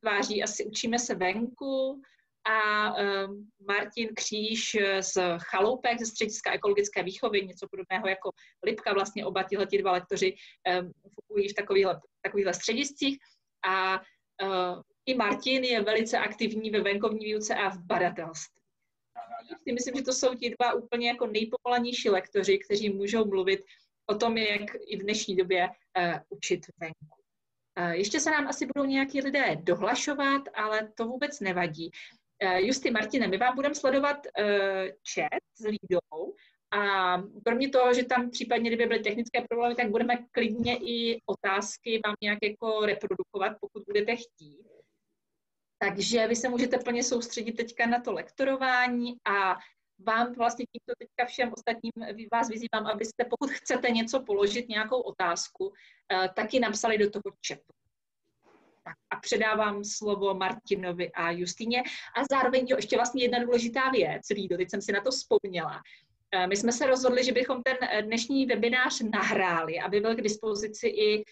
tváří asi učíme se venku a um, Martin Kříž z Chaloupek, ze střediska ekologické výchovy, něco podobného jako Lipka, vlastně oba tihle dva lektoři um, fungují v takovýchhle, takovýchhle střediscích a uh, i Martin je velice aktivní ve venkovní výuce a v badatelství. Myslím, že to jsou ti dva úplně jako nejpovolanější lektoři, kteří můžou mluvit o tom, jak i v dnešní době uh, učit venku. Ještě se nám asi budou nějaký lidé dohlašovat, ale to vůbec nevadí. Uh, Justy, Martine, my vám budeme sledovat chat s Lídou a kromě toho, že tam případně, kdyby byly technické problémy, tak budeme klidně i otázky vám nějak jako reprodukovat, pokud budete chtít. Takže vy se můžete plně soustředit teďka na to lektorování a vám vlastně tímto teďka všem ostatním vás vyzývám, abyste, pokud chcete něco položit, nějakou otázku, eh, taky napsali do toho chatu. Tak a předávám slovo Martinovi a Justině. A zároveň jo, ještě vlastně jedna důležitá věc, Lído, teď jsem si na to vzpomněla. Eh, my jsme se rozhodli, že bychom ten eh, dnešní webinář nahráli, aby byl k dispozici i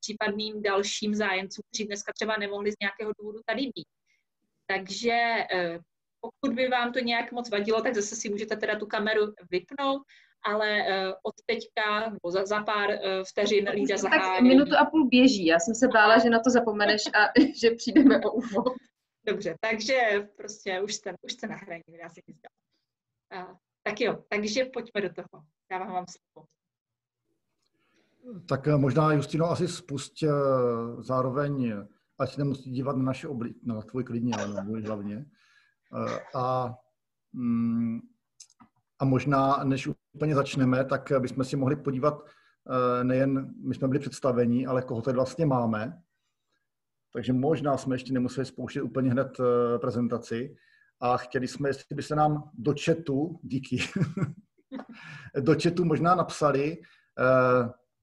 případným dalším zájemcům, kteří dneska třeba nemohli z nějakého důvodu tady být. Takže pokud by vám to nějak moc vadilo, tak zase si můžete teda tu kameru vypnout, ale od teďka, nebo za, za pár vteřin Lída zahájí. Tak minutu a půl běží, já jsem se bála, že na to zapomeneš a že přijdeme o úvod. Dobře, takže prostě už jste, už jste na hraní, dá se nic Tak jo, takže pojďme do toho. Dávám vám slovo. Tak možná, Justino, asi spust zároveň ať nemusí dívat na naše obli, na tvůj klidně, ale na můj hlavně. Eh, a, mm, a možná, než úplně začneme, tak bychom si mohli podívat eh, nejen, my jsme byli představení, ale koho tady vlastně máme. Takže možná jsme ještě nemuseli spouštět úplně hned eh, prezentaci a chtěli jsme, jestli by se nám do chatu, díky, do chatu možná napsali,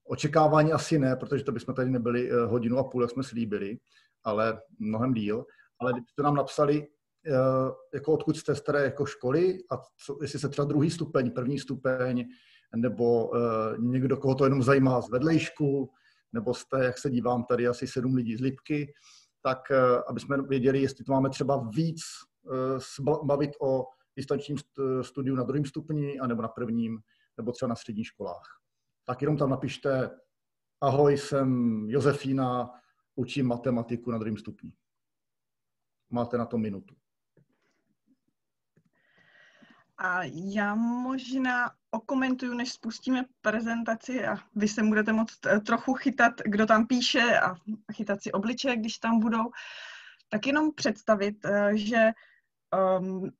očekávání asi ne, protože to bychom tady nebyli hodinu a půl, jak jsme slíbili, ale mnohem díl. Ale kdybyste nám napsali, jako odkud jste z které jako školy a co, jestli se třeba druhý stupeň, první stupeň, nebo uh, někdo, koho to jenom zajímá z vedlejšku, nebo jste, jak se dívám, tady asi sedm lidí z Lipky, tak uh, aby jsme věděli, jestli to máme třeba víc bavit o distančním studiu na druhém stupni, anebo na prvním, nebo třeba na středních školách. Tak jenom tam napište, ahoj, jsem Josefína, učím matematiku na druhém stupni. Máte na to minutu. A já možná okomentuju, než spustíme prezentaci a vy se budete moct eh, trochu chytat, kdo tam píše a chytat si obličeje, když tam budou, tak jenom představit, eh, že um,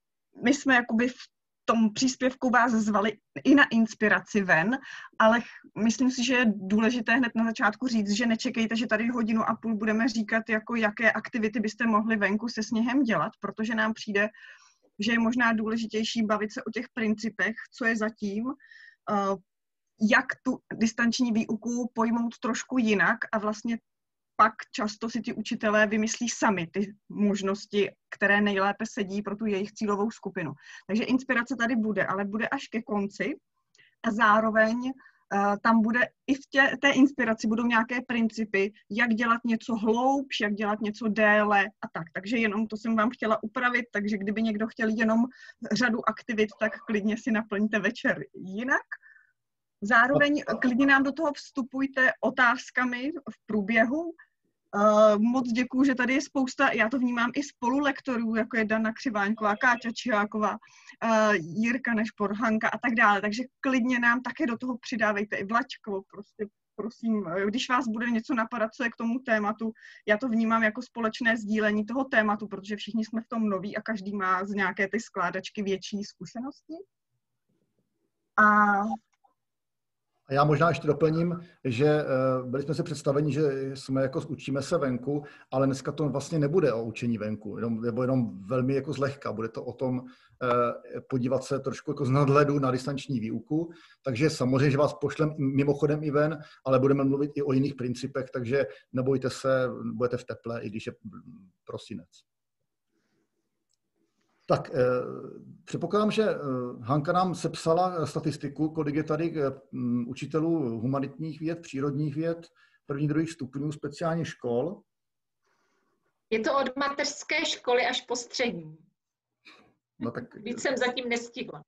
my jsme jakoby v tom příspěvku vás zvali i na inspiraci ven, ale myslím si, že je důležité hned na začátku říct, že nečekejte, že tady hodinu a půl budeme říkat, jako jaké aktivity byste mohli venku se sněhem dělat, protože nám přijde, že je možná důležitější bavit se o těch principech, co je zatím, eh, jak tu distanční výuku pojmout trošku jinak a vlastně pak často si ty učitelé vymyslí sami ty možnosti, které nejlépe sedí pro tu jejich cílovou skupinu. Takže inspirace tady bude, ale bude až ke konci a zároveň tam bude i v tě, té inspiraci budou nějaké principy, jak dělat něco hloubš, jak dělat něco déle a tak. Takže jenom to jsem vám chtěla upravit, takže kdyby někdo chtěl jenom řadu aktivit, tak klidně si naplňte večer jinak. Zároveň klidně nám do toho vstupujte otázkami v průběhu. Uh, moc děkuju, že tady je spousta, já to vnímám i spolulektorů, jako je Dana Křiváňková, Káťa Čiháková, uh, Jirka Nešpor, Hanka a tak dále, takže klidně nám také do toho přidávejte i Vlačko, prostě prosím, když vás bude něco napadat, co je k tomu tématu, já to vnímám jako společné sdílení toho tématu, protože všichni jsme v tom noví a každý má z nějaké ty skládačky větší zkušenosti. A a já možná ještě doplním, že eh, byli jsme si představeni, že jsme jako učíme se venku, ale dneska to vlastně nebude o učení venku, jenom, nebo jenom velmi jako zlehka. Bude to o tom eh, podívat se trošku jako z nadhledu na distanční výuku. Takže samozřejmě, že vás pošlem mimochodem i ven, ale budeme mluvit i o jiných principech, takže nebojte se, budete v teple, i když je prosinec. Tak eh, předpokládám, že eh, Hanka nám sepsala statistiku, kolik je tady eh, učitelů humanitních věd, přírodních věd, první, druhých stupňů, speciálně škol. Je to od mateřské školy až po střední. No tak, Víc jsem zatím nestihla.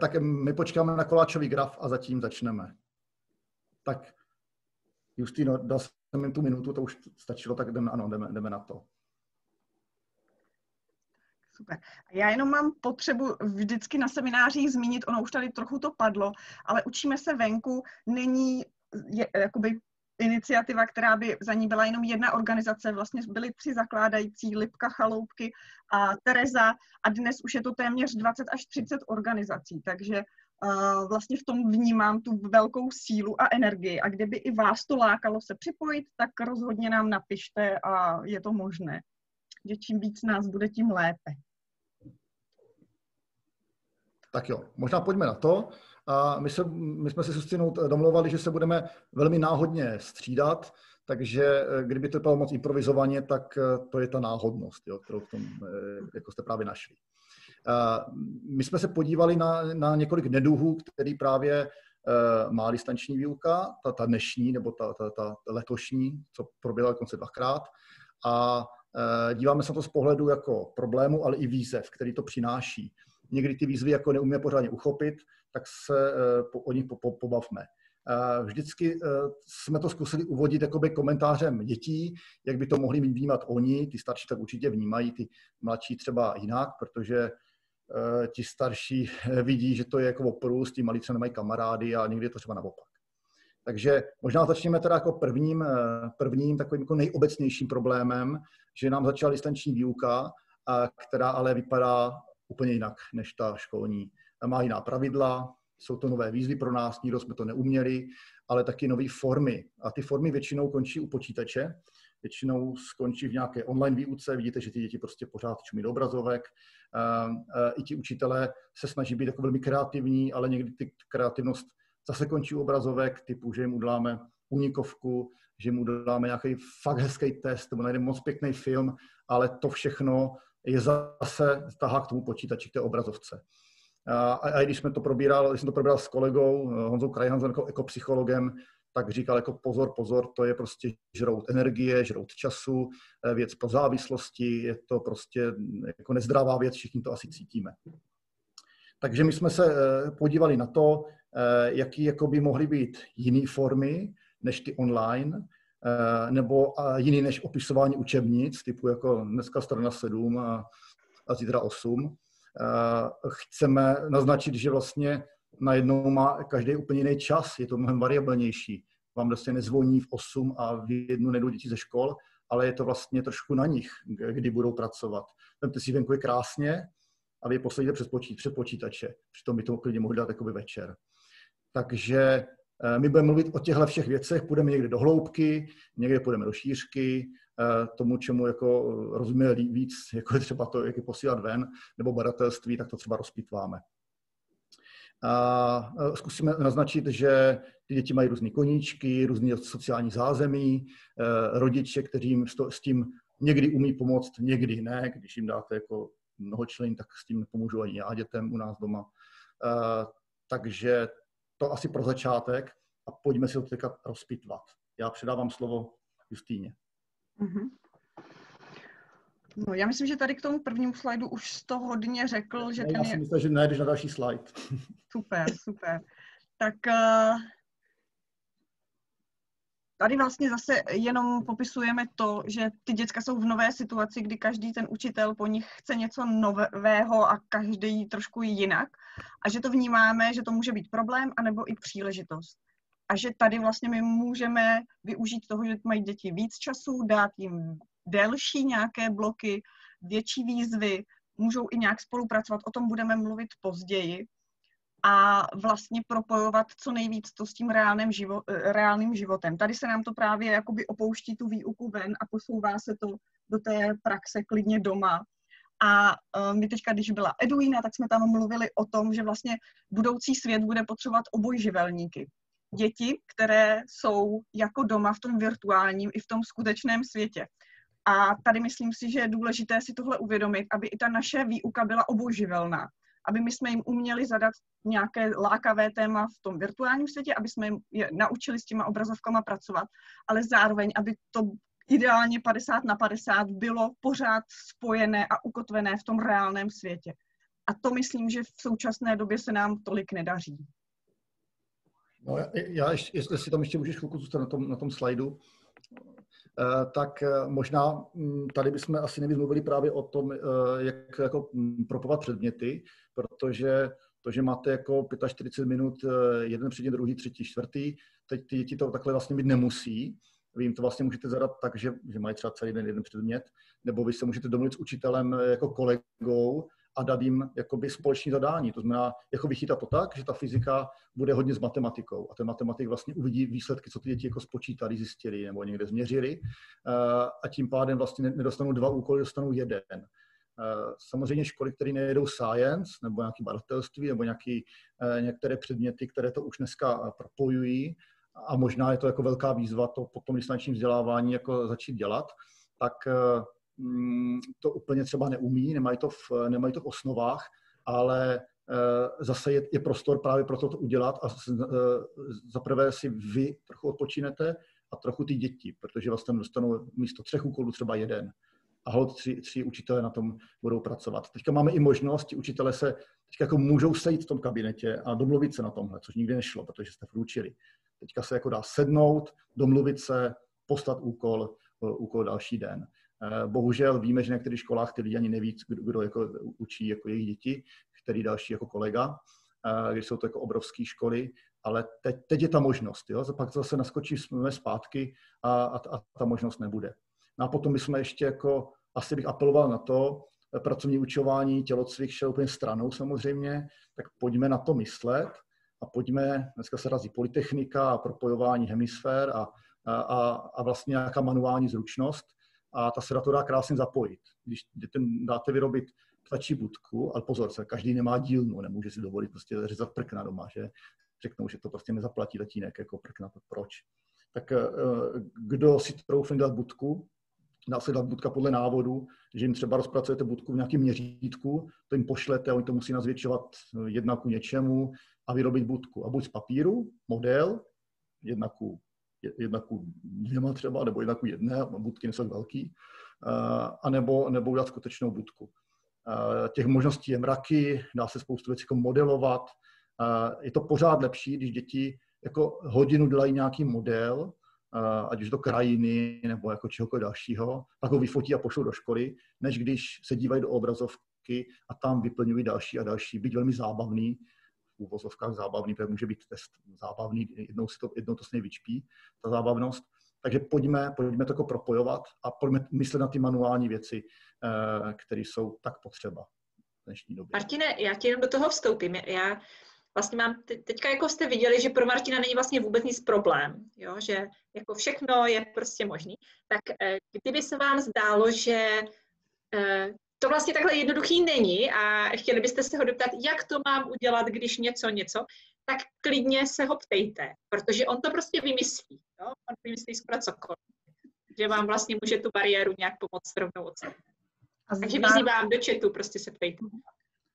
tak my počkáme na koláčový graf a zatím začneme. Tak Justino, dal jsem jim tu minutu, to už stačilo, tak jdeme, ano, jdeme, jdeme na to. Super. Já jenom mám potřebu vždycky na seminářích zmínit, ono už tady trochu to padlo, ale učíme se venku, není je, jakoby iniciativa, která by za ní byla jenom jedna organizace, vlastně byly tři zakládající, Lipka, Chaloupky a Tereza a dnes už je to téměř 20 až 30 organizací, takže uh, vlastně v tom vnímám tu velkou sílu a energii a kdyby i vás to lákalo se připojit, tak rozhodně nám napište a je to možné. Že čím víc nás bude, tím lépe. Tak jo, možná pojďme na to. A my, se, my jsme se s domluvali, že se budeme velmi náhodně střídat, takže eh, kdyby to bylo moc improvizovaně, tak eh, to je ta náhodnost, jo, kterou v tom, eh, jako jste právě našli. My jsme se podívali na, na několik neduhů, který právě má distanční výuka, ta, ta dnešní nebo ta, ta, ta letošní, co proběhla dokonce dvakrát. A díváme se na to z pohledu jako problému, ale i výzev, který to přináší někdy ty výzvy jako neumíme pořádně uchopit, tak se eh, o nich pobavme. Eh, vždycky eh, jsme to zkusili uvodit jakoby komentářem dětí, jak by to mohli vnímat oni, ty starší tak určitě vnímají, ty mladší třeba jinak, protože ti starší vidí, že to je jako oprus, ti malí třeba nemají kamarády a někdy je to třeba naopak. Takže možná začněme teda jako prvním, prvním takovým jako nejobecnějším problémem, že nám začala distanční výuka, která ale vypadá úplně jinak než ta školní. Má jiná pravidla, jsou to nové výzvy pro nás, nikdo jsme to neuměli, ale taky nové formy. A ty formy většinou končí u počítače, většinou skončí v nějaké online výuce. Vidíte, že ty děti prostě pořád čumí do obrazovek. I ti učitelé se snaží být jako velmi kreativní, ale někdy ty kreativnost zase končí u obrazovek, typu, že jim uděláme unikovku, že mu dáme nějaký fakt hezký test, nebo najdeme moc pěkný film, ale to všechno je zase tahá k tomu počítači, k té obrazovce. A, a když jsme to probíral, když jsem to probíral s kolegou eh, Honzou Krajhanzem jako, jako psychologem, tak říkal jako pozor, pozor, to je prostě žrout energie, žrout času, eh, věc pro závislosti, je to prostě jako nezdravá věc, všichni to asi cítíme. Takže my jsme se eh, podívali na to, jaký jako by mohly být jiné formy než ty online, nebo jiný než opisování učebnic, typu jako dneska strana 7 a, a zítra 8. Eh, chceme naznačit, že vlastně najednou má každý úplně jiný čas, je to mnohem variabilnější. Vám vlastně nezvoní v 8 a v jednu nejdou děti ze škol, ale je to vlastně trošku na nich, kdy budou pracovat. Vemte si, venku je krásně a vy posledíte přes, počít, před počítače. Přitom by to klidně mohli dát jakoby večer. Takže Eh, my budeme mluvit o těchto všech věcech, půjdeme někde do hloubky, někde půjdeme do šířky, eh, tomu, čemu jako rozumíme víc, jako je třeba to, jak je posílat ven, nebo badatelství, tak to třeba rozpitváme. A eh, zkusíme naznačit, že ty děti mají různé koníčky, různé sociální zázemí, rodiče, kteří s tím někdy umí pomoct, někdy ne. Když jim dáte jako mnoho člen, tak s tím nepomůžu ani já dětem u nás doma. Takže to asi pro začátek a pojďme si to teďka rozpitvat. Já předávám slovo Justýně. Mm-hmm. No, já myslím, že tady k tomu prvnímu slajdu už to hodně řekl, že ne, ten já si je... myslím, že najdeš na další slide. Super, super. Tak uh, tady vlastně zase jenom popisujeme to, že ty děcka jsou v nové situaci, kdy každý ten učitel po nich chce něco nového a každý trošku jinak a že to vnímáme, že to může být problém anebo i příležitost. A že tady vlastně my můžeme využít toho, že mají děti víc času, dát jim delší nějaké bloky, větší výzvy, můžou i nějak spolupracovat, o tom budeme mluvit později, a vlastně propojovat co nejvíc to s tím reálným, živo, eh, reálným životem. Tady se nám to právě jakoby opouští tu výuku ven a posouvá se to do té praxe klidně doma. A uh, my teďka, když byla Eduina, tak jsme tam mluvili o tom, že vlastně budoucí svět bude potřebovat obojživelníky. Děti, které jsou jako doma v tom virtuálním i v tom skutečném světě. A tady myslím si, že je důležité si tohle uvědomit, aby i ta naše výuka byla obojživelná aby my jsme jim uměli zadat nějaké lákavé téma v tom virtuálním světě, aby jsme jim je naučili s těma obrazovkama pracovat, ale zároveň, aby to ideálně 50 na 50 bylo pořád spojené a ukotvené v tom reálném světě. A to myslím, že v současné době se nám tolik nedaří. No, já, ještě, jestli si tam ještě můžeš chvilku zůstat na tom, na tom slajdu, tak eh, možná hm, tady bychom asi nejvíc mluvili právě o tom, eh, jak jako hm, propovat předměty, protože to, že máte jako 45 minut jeden předmět, druhý, třetí, čtvrtý, teď ty děti to takhle vlastně mít nemusí. Vy jim to vlastně můžete zadat tak, že, že mají třeba celý den jeden předmět, nebo vy se můžete domluvit s učitelem jako kolegou a dát jim jakoby společné zadání. To znamená, jako vychytat to tak, že ta fyzika bude hodně s matematikou a ten matematik vlastně uvidí výsledky, co ty děti jako spočítali, zjistili nebo někde změřili eh, a tím pádem vlastně nedostanou dva úkoly, dostanou jeden. Eh, samozřejmě školy, které nejedou science nebo nějaké badatelství nebo nějaký, eh, některé předměty, které to už dneska propojují a možná je to jako velká výzva to potom distančním vzdělávání jako začít dělat, tak to úplně třeba neumí, nemají to v, nemají to v osnovách, ale eh, zase je, je prostor právě pro to, to udělat a eh, zaprvé si vy trochu odpočinete a trochu ty děti, protože vlastně dostanou místo třech úkolů třeba jeden a hod tři, tři učitelé na tom budou pracovat. Teďka máme i možnost, ti učitelé se teďka jako můžou sejít v tom kabinetě a domluvit se na tomhle, což nikdy nešlo, protože jste vručili. Teďka se jako dá sednout, domluvit se, poslat úkol, úkol další den. Eh, bohužel víme, že na některých školách ty lidi ani neví, kdo, kdo jako učí jako jejich děti, který další jako kolega, eh, když jsou to jako obrovské školy, ale teď, teď je ta možnost, jo? pak zase naskočíme zpátky a, a, a ta možnost nebude. No a potom bychom ještě jako, asi bych apeloval na to, eh, pracovní učování, tělocvik šel úplně stranou samozřejmě, tak pojďme na to myslet a pojďme, dneska se razí politechnika a propojování hemisfér a, a, a vlastně nějaká manuální zručnost, a ta se to dá krásně zapojit. Když dětem dáte vyrobit ptačí budku, ale pozor se, každý nemá dílnu, nemůže si dovolit prostě řezat prkna doma, že řeknou, že to prostě nezaplatí tatínek jako prkna, tak proč? Tak eh, kdo si troufne dát budku, dá se dát budka podle návodu, že jim třeba rozpracujete budku v nějakém měřítku, to jim pošlete, oni to musí nazvětšovat jedna ku něčemu a vyrobit budku. A buď z papíru, model, jedna ku jedna ku dvěma třeba, nebo jedna ku jedné, budky nejsou velký, a nebo, nebo udělat skutečnou budku. Těch možností je mraky, dá se spoustu věcí jako modelovat. Je to pořád lepší, když děti jako hodinu dělají nějaký model, ať už do krajiny nebo jako čehokoliv dalšího, pak ho vyfotí a pošlou do školy, než když se dívají do obrazovky a tam vyplňují další a další, byť velmi zábavný, úvozovkách zábavný, protože může být test zábavný, jednou, si to, jednou to s něj vyčpí, ta zábavnost. Takže pojďme, pojďme to jako propojovat a pojďme myslet na ty manuální věci, eh, které jsou tak potřeba v dnešní době. Martine, já ti jenom do toho vstoupím. Já vlastně mám, teďka jako jste viděli, že pro Martina není vlastně vůbec nic problém, jo? že jako všechno je prostě možný, tak eh, kdyby se vám zdálo, že eh, to vlastně takhle jednoduchý není a chtěli byste se ho doptat, jak to mám udělat, když něco, něco, tak klidně se ho ptejte, protože on to prostě vymyslí. Jo? On vymyslí skoro cokoliv. Že vám vlastně může tu bariéru nějak pomoct rovnou odstranit. Takže vyzývám do chatu, prostě se ptejte.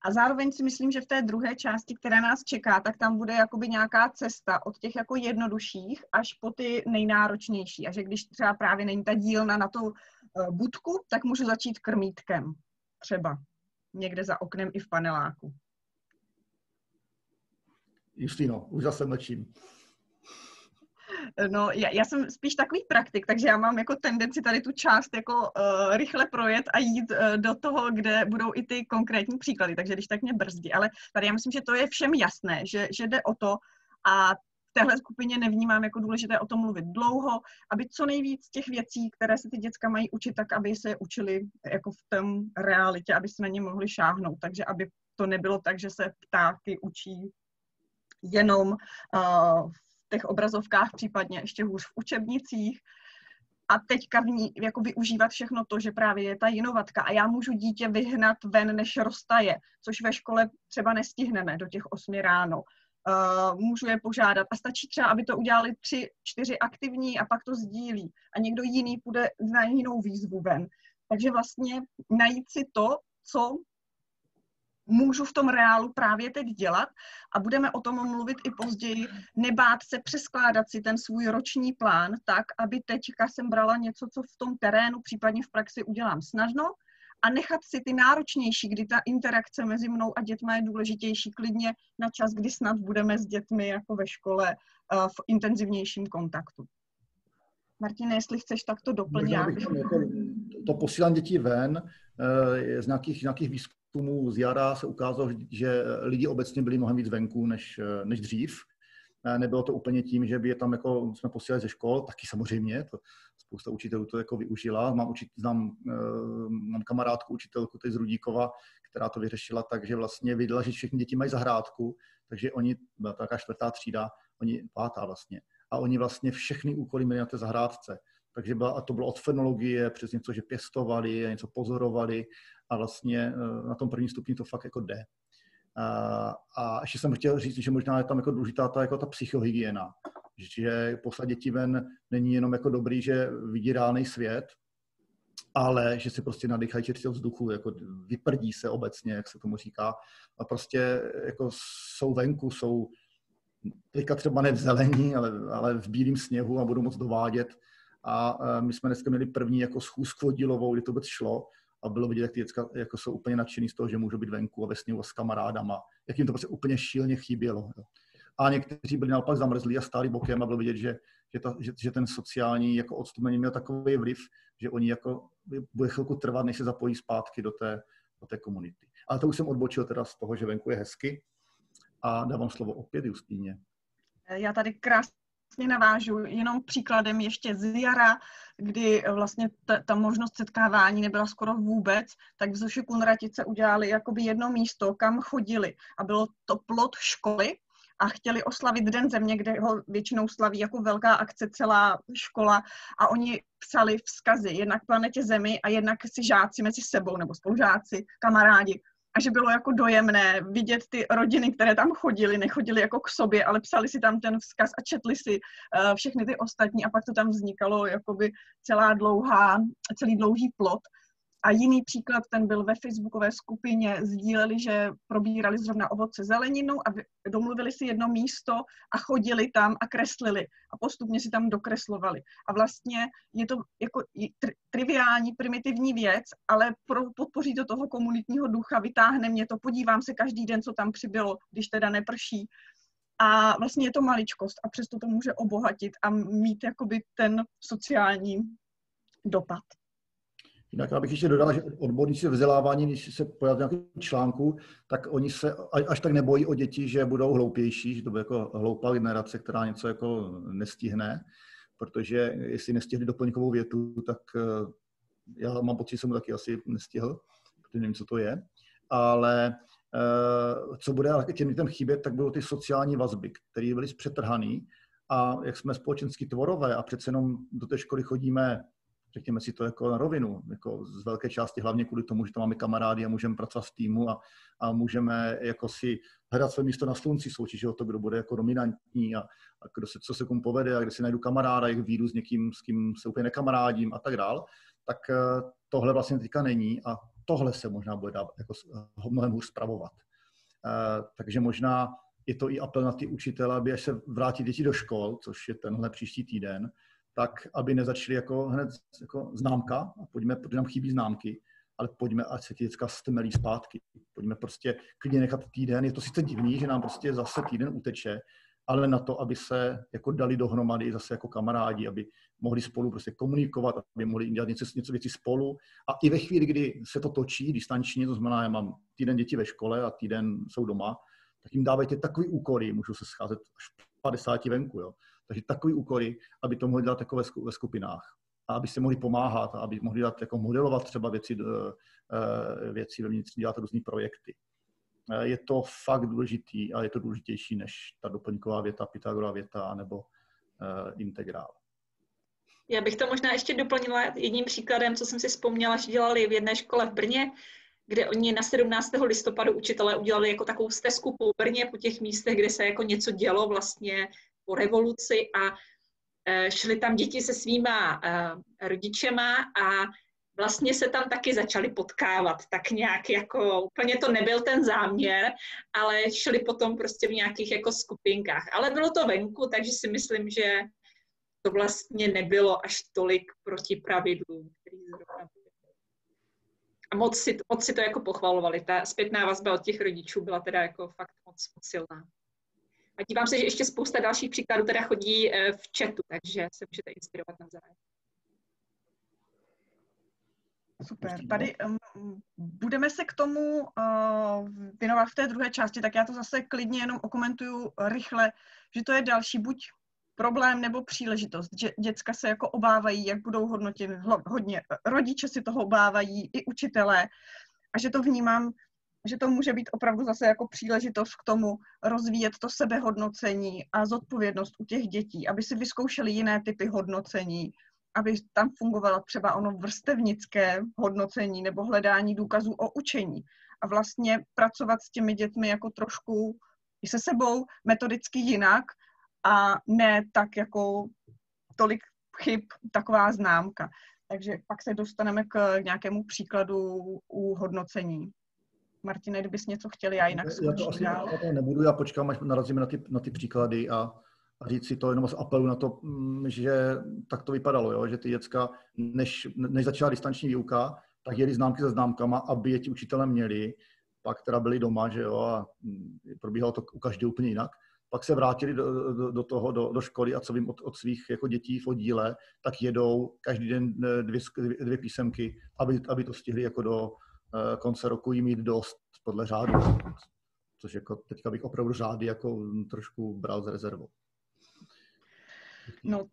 A zároveň si myslím, že v té druhé části, která nás čeká, tak tam bude jakoby nějaká cesta od těch jako jednodušších až po ty nejnáročnější. A že když třeba právě není ta dílna na tu eh, budku, tak můžu začít krmítkem třeba někde za oknem i v paneláku. Justino, už zase mlčím. No, já, já jsem spíš takový praktik, takže já mám jako tendenci tady tu část jako uh, rychle projet a jít uh, do toho, kde budou i ty konkrétní příklady, takže když tak mě brzdí. Ale tady já myslím, že to je všem jasné, že, že jde o to a téhle skupině nevnímám jako důležité o tom mluvit dlouho, aby co nejvíc těch věcí, které se ty děcka mají učit, tak aby se je učili jako v tom realitě, aby se na ně mohli šáhnout. Takže aby to nebylo tak, že se ptáky učí jenom uh, v těch obrazovkách, případně ještě hůř v učebnicích, a teďka v ní jako využívat všechno to, že právě je ta jinovatka a já můžu dítě vyhnat ven, než roztaje, což ve škole třeba nestihneme do těch osmi ráno uh, můžu je požádat. A stačí třeba, aby to udělali tři, čtyři aktivní a pak to sdílí. A někdo jiný půjde na jinou výzvu ven. Takže vlastně najít si to, co můžu v tom reálu právě teď dělat a budeme o tom mluvit i později, nebát se přeskládat si ten svůj roční plán tak, aby teďka jsem brala něco, co v tom terénu, případně v praxi udělám snadno a nechat si ty náročnější, kdy ta interakce mezi mnou a dětma je důležitější klidně na čas, kdy snad budeme s dětmi jako ve škole eh, v intenzivnějším kontaktu. Martine, jestli chceš, tak to doplň. Jako, to posílání dětí ven eh, z nějakých, nějakých výzkumů z jara se ukázalo, že lidi obecně byli mnohem víc venku než, eh, než dřív. Nebylo to úplně tím, že by je tam jako jsme posílali ze škol, taky samozřejmě, to spousta učitelů to jako využila. Mám, učit, znám, eh, mám kamarádku učitelku teď z Rudíkova, která to vyřešila tak, že vlastně viděla, že všechny děti mají zahrádku, takže oni, byla to taká čtvrtá třída, oni pátá vlastně, a oni vlastně všechny úkoly měli na té zahrádce. Takže byla, a to bylo od fenologie přes něco, že pěstovali něco pozorovali a vlastně eh, na tom prvním stupni to fakt jako jde. A, a ještě jsem chtěl říct, že možná je tam jako důležitá ta, jako ta psychohygiena. Že poslat děti ven není jenom jako dobrý, že vidí reálný svět, ale že si prostě nadýchají čerstvého vzduchu, jako vyprdí se obecně, jak se tomu říká. A prostě jako jsou venku, jsou teďka třeba ne v zelení, ale, ale v bílém sněhu a budou moc dovádět. A my jsme dneska měli první jako schůzku dílovou, kdy to vůbec šlo a bylo vidět, jak ty děcka jako jsou úplně nadšený z toho, že můžou být venku a ve sněhu a s kamarádama, jak jim to prostě úplně šíleně chybělo. Jo. A někteří byli naopak zamrzlí a stáli bokem a bylo vidět, že, že, ta, že, že ten sociální jako odstup na ně měl takový vliv, že oni jako bude chvilku trvat, než se zapojí zpátky do té, do té komunity. Ale to už jsem odbočil teda z toho, že venku je hezky a dávám slovo opět Justíně. Já tady krásně vlastně navážu jenom příkladem ještě z jara, kdy vlastně ta, ta možnost setkávání nebyla skoro vůbec, tak v Zoši Kunratice udělali jakoby jedno místo, kam chodili. A bylo to plot školy a chtěli oslavit Den země, kde ho většinou slaví jako velká akce celá škola. A oni psali vzkazy jednak planetě Zemi a jednak si žáci mezi sebou nebo spolužáci, kamarádi a že bylo jako dojemné vidět ty rodiny, které tam chodili, nechodili jako k sobě, ale psali si tam ten vzkaz a četli si uh, všechny ty ostatní a pak to tam vznikalo jakoby celá dlouhá, celý dlouhý plot. A jiný příklad, ten byl ve facebookové skupině, sdíleli, že probírali zrovna ovoce zeleninu a domluvili si jedno místo a chodili tam a kreslili a postupně si tam dokreslovali. A vlastně je to jako tri- triviální, primitivní věc, ale pro, podpoří to toho komunitního ducha, vytáhne mě to, podívám se každý den, co tam přibylo, když teda neprší. A vlastně je to maličkost a přesto to může obohatit a mít jakoby ten sociální dopad. Jinak já bych ještě dodal, že odborníci vzdělávání, když se pojaví nějaký článku, tak oni se až tak nebojí o děti, že budou hloupější, že to bude jako hloupá generace, která něco jako nestihne, protože jestli nestihli doplňkovou větu, tak eh, já mám pocit, že jsem mu taky asi nestihl, protože nevím, co to je, ale eh, co bude těm dětem chybět, tak budou ty sociální vazby, které byly zpřetrhaný a jak jsme společensky tvorové a přece jenom do té školy chodíme řekněme si to jako na rovinu, jako z velké části hlavně kvůli tomu, že tam máme kamarády a můžeme pracovat v týmu a, a můžeme jako si hledat své místo na slunci, soutěžit o to, kdo bude jako dominantní a, a kdo se, co se komu povede a kde si najdu kamaráda, jak výjdu s někým, s kým se úplně nekamarádím a tak dál, tak eh, tohle vlastně teďka není a tohle se možná bude dát jako mnohem hůř zpravovat. Eh, takže možná je to i apel na ty učitele, aby až se vrátí děti do škol, což je tenhle příští týden, tak aby nezačali jako hned jako známka, a pojďme, protože nám chybí známky, ale pojďme, ať se ti děcka stemelí zpátky. Pojďme prostě klidně nechat týden. Je to sice divný, že nám prostě zase týden uteče, ale na to, aby se jako dali dohromady zase jako kamarádi, aby mohli spolu prostě komunikovat, aby mohli dělat něco, něco věci spolu. A i ve chvíli, kdy se to točí distančně, to znamená, já mám týden děti ve škole a týden jsou doma, tak jim dávajte takový úkoly, můžu se scházet až 50 venku, jo. Takže takový úkoly, aby to mohli dělat takové ve skupinách a aby si mohli pomáhat a aby mohli dát, jako modelovat třeba věci, eh, věci vnitř, dělat různé projekty. Eh, je to fakt důležitý a je to důležitější než ta doplňková věta, Pythagora věta nebo eh, integrál. Já bych to možná ještě doplnila jedním příkladem, co jsem si vzpomněla, že dělali v jedné škole v Brně, kde oni na 17. listopadu učitelé udělali jako takovou stezku po Brně, po těch místech, kde se jako něco dělo vlastně po revoluci a e, šli tam děti se svýma e, rodičema a vlastně se tam taky začali potkávat, tak nějak jako, úplně to nebyl ten záměr, ale šli potom prostě v nějakých jako skupinkách. Ale bylo to venku, takže si myslím, že to vlastně nebylo až tolik proti pravidlům, který zrovna. A moc si, moc si to jako pochvalovali. Ta zpětná vazba od těch rodičů byla teda jako fakt moc, moc silná. A dívám se, že ještě spousta dalších příkladů teda chodí eh, v chatu, takže se můžete inspirovat navzájem. Super. Tady um, budeme se k tomu uh, věnovat v té druhé části, tak já to zase klidně jenom okomentuju rychle, že to je další buď problém nebo příležitost, že děcka se jako obávají, jak budou hodnotit hodně. Rodiče si toho obávají, i učitelé. A že to vnímám, že to může být opravdu zase jako příležitost k tomu rozvíjet to sebehodnocení a zodpovědnost u těch dětí, aby si vyzkoušeli jiné typy hodnocení, aby tam fungovalo třeba ono vrstevnické hodnocení nebo hledání důkazů o učení. A vlastně pracovat s těmi dětmi jako trošku i se sebou metodicky jinak a ne tak jako tolik chyb, taková známka. Takže pak se dostaneme k nějakému příkladu u hodnocení. Martine, kdybys něco chtěl, já jinak Já to asi dál. to nebudu, já počkám, až narazíme na ty, na ty příklady a, a říct si to jenom z apelu na to, mm, že tak to vypadalo, jo? že ty děcka, než, než začala distanční výuka, tak jeli známky se známkama, aby je ti učitelé měli, pak teda byli doma, že jo, a mm, probíhalo to u každého úplně jinak pak se vrátili do, do, do toho, do, do školy a co vím od, od svých jako dětí v oddíle, tak jedou každý den eh, dvě, dvě písemky, aby, aby to stihli jako do konce roku jim mít dost podle řádu. Což jako teďka bych opravdu řády jako trošku bral z rezervou. No,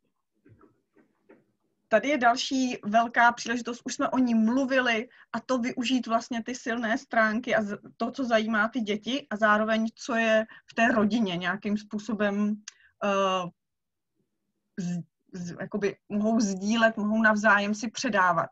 tady je další velká příležitost, už jsme o ní mluvili, a to využít vlastně ty silné stránky a to, co zajímá ty děti a zároveň, co je v té rodině nějakým způsobem uh, z, z, jakoby mohou sdílet, mohou navzájem si předávat.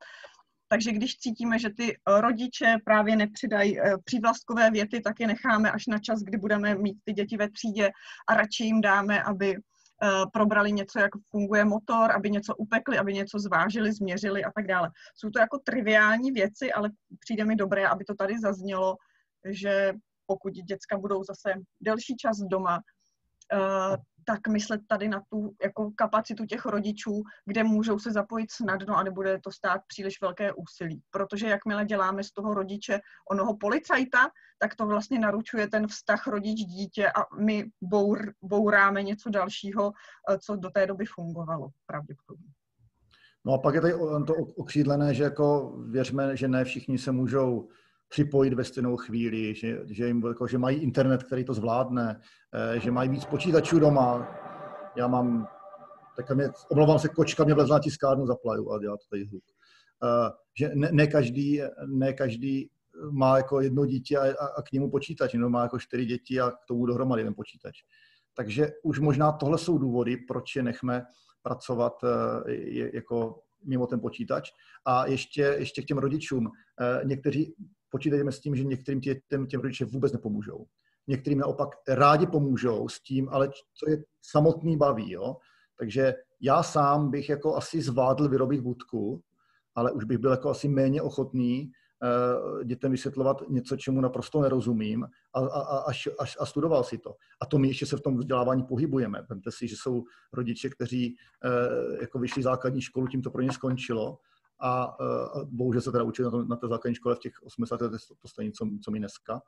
Takže když cítíme, že ty rodiče právě nepřidají uh, přívlastkové věty, tak je necháme až na čas, kdy budeme mít ty děti ve třídě a radši jim dáme, aby Eh, probrali něco, jak funguje motor, aby něco upekli, aby něco zvážili, změřili a tak dále. Jsou to jako triviální věci, ale přijde mi dobré, aby to tady zaznělo, že pokud děcka budou zase delší čas doma, eh, tak myslet tady na tu jako kapacitu těch rodičů, kde můžou se zapojit snadno a nebude to stát příliš velké úsilí. Protože jakmile děláme z toho rodiče onoho policajta, tak to vlastně naručuje ten vztah rodič-dítě a my bour, bouráme něco dalšího, eh, co do té doby fungovalo pravděpodobně. No a pak je tady to okřídlené, že jako věřme, že ne všichni se můžou připojit ve stejnou chvíli, že, že, jim, jako, že mají internet, který to zvládne, eh, že mají víc počítačů doma. Já mám, tak mě, omlouvám se, kočka mě vlezla tiskárnu za plaju a dělá to tady hluk. Eh, že ne, ne, každý, ne každý má jako jedno dítě a, a, k němu počítač, jenom má jako čtyři děti a k tomu dohromady jeden počítač. Takže už možná tohle jsou důvody, proč je nechme pracovat eh, jako mimo ten počítač. A ještě, ještě k těm rodičům. Někteří počítejme s tím, že některým těm, těm rodiče vůbec nepomůžou. Některým naopak rádi pomůžou s tím, ale co je samotný baví. Jo? Takže já sám bych jako asi zvládl vyrobit vůdku, ale už bych byl jako asi méně ochotný uh, dětem vysvětlovat něco, čemu naprosto nerozumím a, a, a, a studoval si to. A to my ještě se v tom vzdělávání pohybujeme. Vemte si, že jsou rodiče, kteří uh, jako vyšli základní školu, tím to pro ně skončilo a, a bohužel se teda učili na, to, na té základní škole v těch 80 letech to stejně, co, co mi dneska,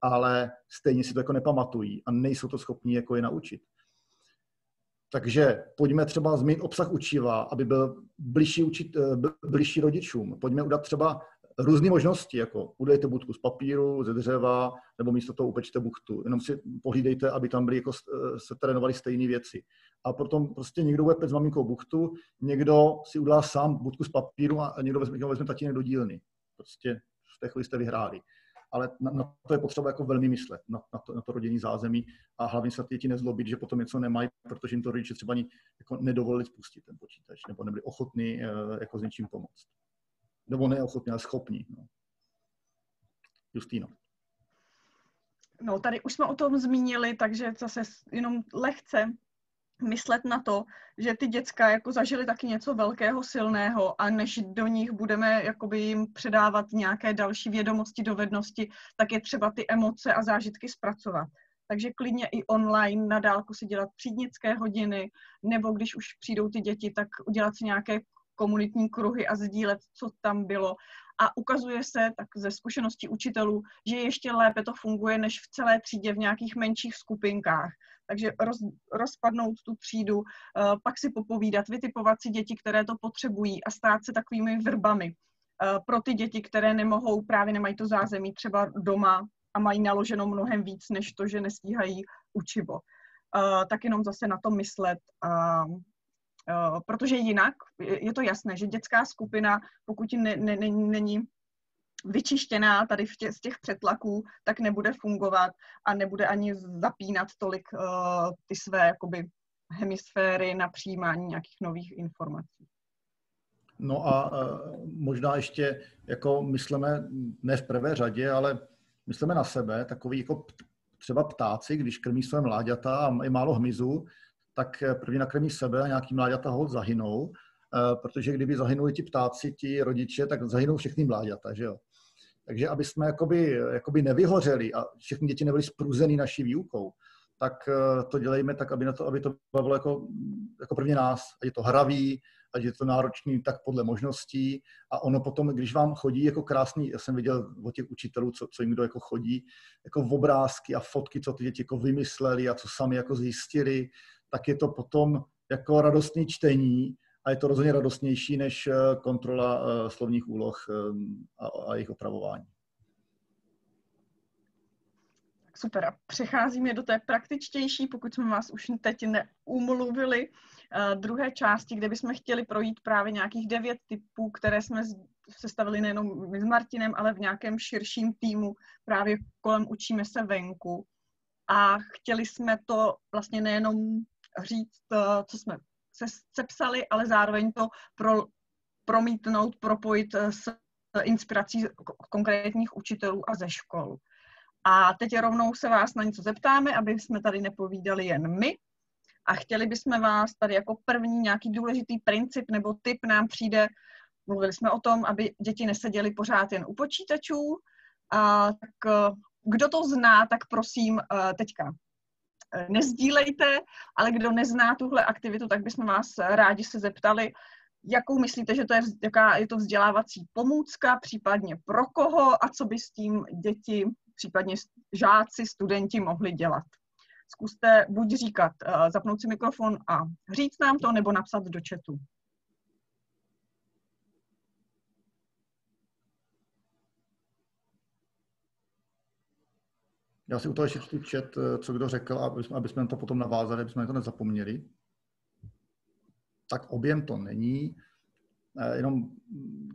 ale stejně si to jako nepamatují a nejsou to schopní jako je naučit. Takže pojďme třeba změnit obsah učiva, aby byl blížší, učit, eh, blížší rodičům. Pojďme udat třeba různé možnosti, jako udejte budku z papíru, ze dřeva, nebo místo toho upečte buchtu. Jenom si pohlídejte, aby tam byly jako, eh, se trénovaly stejné věci. A potom prostě někdo bude pet s maminkou buchtu, někdo si udělá sám budku z papíru a někdo vezme, někdo vezme tatínek do dílny. Prostě v té chvíli jste vyhráli. Ale na, na to je potřeba jako velmi myslet, na, na, to, na to rodinný zázemí a hlavně se děti nezlobit, že potom něco nemají, protože jim to rodiče třeba ani jako nedovolili spustit ten počítač, nebo nebyli ochotní eh, jako s něčím pomoct. Nebo neochotní, ale schopní. No. Justýno. No, tady už jsme o tom zmínili, takže zase jenom lehce myslet na to, že ty děcka jako zažili taky něco velkého, silného a než do nich budeme jakoby jim předávat nějaké další vědomosti, dovednosti, tak je třeba ty emoce a zážitky zpracovat. Takže klidně i online na dálku si dělat třídnické hodiny, nebo když už přijdou ty děti, tak udělat si nějaké komunitní kruhy a sdílet, co tam bylo. A ukazuje se tak ze zkušeností učitelů, že ještě lépe to funguje, než v celé třídě v nějakých menších skupinkách. Takže roz, rozpadnout tu třídu, uh, pak si popovídat, vytipovat si děti, které to potřebují a stát se takovými vrbami. Uh, pro ty děti, které nemohou, právě nemají to zázemí třeba doma a mají naloženo mnohem víc, než to, že nestíhají učivo. Uh, tak jenom zase na to myslet. Uh, protože jinak je to jasné, že dětská skupina, pokud ne, ne, ne, není vyčištěná tady v tě, z těch přetlaků, tak nebude fungovat a nebude ani zapínat tolik uh, ty své jakoby, hemisféry na přijímání nějakých nových informací. No a uh, možná ještě jako myslíme ne v prvé řadě, ale myslíme na sebe, takový jako třeba ptáci, když krmí své mláďata a mají málo hmyzu, tak první nakrmí sebe a nějaký mláďata hod zahynou, protože kdyby zahynuli ti ptáci, ti rodiče, tak zahynou všechny mláďata, že jo. Takže aby jsme jakoby, jakoby nevyhořeli a všechny děti nebyly spruzený naší výukou, tak eh, to dělejme tak, aby, na to, aby to bavilo jako, jako prvně nás. Ať je to hravý, ať je to náročný, tak podle možností. A ono potom, když vám chodí jako krásný, já jsem viděl od těch učitelů, co, co jim kdo jako chodí, jako v obrázky a fotky, co ty děti jako vymysleli a co sami jako zjistili, tak je to potom jako radostný čtení a je to rozhodně radostnější než eh, kontrola eh, slovních úloh a, a jejich opravování. Super. A přecházíme do té praktičtější, pokud jsme vás už teď neumluvili, uh, druhé části, kde bychom chtěli projít právě nějakých devět typů, které jsme sestavili nejenom my s Martinem, ale v nějakém širším týmu právě kolem Učíme se venku. A chtěli jsme to vlastně nejenom říct, co jsme se sepsali, ale zároveň to pro, promítnout, propojit s inspirací konkrétních učitelů a ze škol. A teď rovnou se vás na něco zeptáme, aby jsme tady nepovídali jen my. A chtěli bychom vás tady jako první nějaký důležitý princip nebo tip nám přijde. Mluvili jsme o tom, aby děti neseděly pořád jen u počítačů. A, tak eh, kdo to zná, tak prosím eh, teďka eh, nezdílejte, ale kdo nezná tuhle aktivitu, tak bychom vás rádi se zeptali, jakou myslíte, že to je, jaká je to vzdělávací pomůcka, případně pro koho a co by s tím děti případně žáci, studenti mohli dělat. Zkuste buď říkat, uh, zapnout si mikrofon a říct nám to, nebo napsat do chatu. Já si u toho ještě čtu chat, eh, co kdo řekl, aby jsme, aby jsme to potom navázali, aby jsme to nezapomněli. Tak objem to není. Eh, jenom...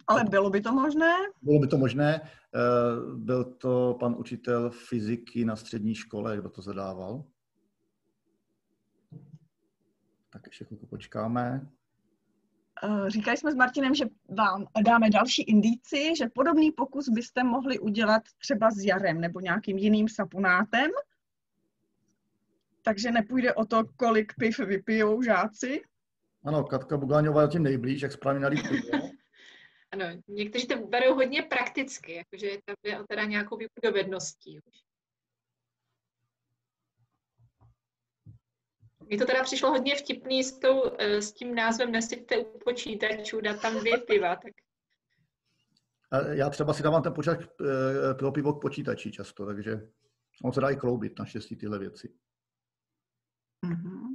Ale bylo by to možné? Bylo by to možné. Eh, byl to pan učitel fyziky na střední škole, kdo to zadával. Tak ještě chvilku počkáme. Eh, říkali jsme s Martinem, že vám dáme další indici, že podobný pokus byste mohli udělat třeba s jarem nebo nějakým jiným saponátem. Takže nepůjde o to, kolik piv vypijou žáci, ano, Katka Bugáňová je tím nejblíž, jak správně nalít Ano, někteří to berou hodně prakticky, jakože tam jde o teda nějakou dovedností. Mně to teda přišlo hodně vtipný s, tou, eh, s tím názvem Neseďte u počítačů, dát tam dvě piva. Tak... Já třeba si dávám ten počítač pro pivo k počítači často, takže on se dá i kloubit naštěstí tyhle věci. Mm-hmm.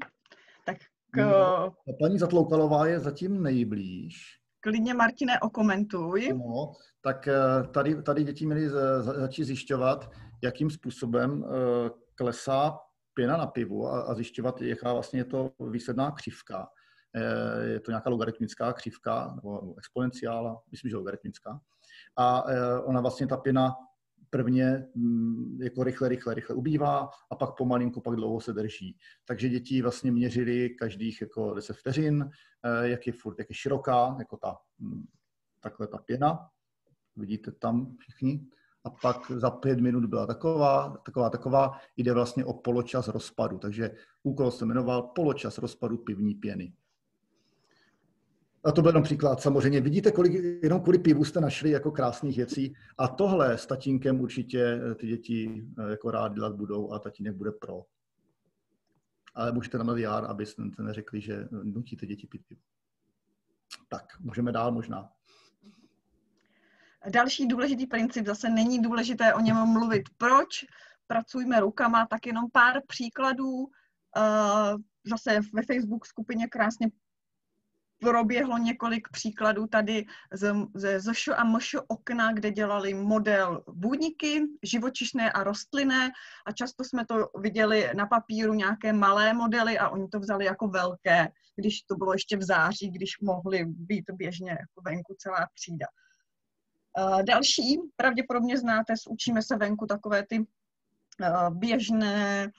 Tak No, paní Zatloukalová je zatím nejblíž. Klidně, Martine, okomentuj. No, tak eh, tady, tady děti měly začít zjišťovat, jakým způsobem eh, klesá pěna na pivu a, a zjišťovat, jaká vlastně je to výsledná křivka. Eh, je to nějaká logaritmická křivka nebo exponenciála, myslím, že logaritmická. A ona vlastně ta pěna prvně mm, jako rychle, rychle, rychle ubývá a pak pomalinku, pak dlouho se drží. Takže děti vlastně měřili každých jako 10 vteřin, eh, jak je furt, jak je široká, jako ta, mm, takhle ta pěna. Vidíte tam všichni. A pak za pět minut byla taková, taková, taková, jde vlastně o poločas rozpadu. Takže úkol se jmenoval poločas rozpadu pivní pěny. A to byl jenom příklad. Samozřejmě vidíte, kolik jenom kvůli pivu jste našli jako krásných věcí. A tohle s tatínkem určitě ty děti eh, jako rád dělat budou a tatínek bude pro. Ale můžete nám jár, abyste neřekli, že nutíte děti pít pivo. Tak, můžeme dál možná. Další důležitý princip, zase není důležité o něm mluvit. Proč? Pracujme rukama, tak jenom pár příkladů. Eh, zase ve Facebook skupině krásně proběhlo několik příkladů tady ze, ze ZŠ a MŠ okna, kde dělali model bůdníky, živočišné a rostlinné a často jsme to viděli na papíru nějaké malé modely a oni to vzali jako velké, když to bylo ještě v září, když mohly být běžně jako venku celá třída. Uh, další, pravděpodobně znáte, Učíme se venku takové ty uh, běžné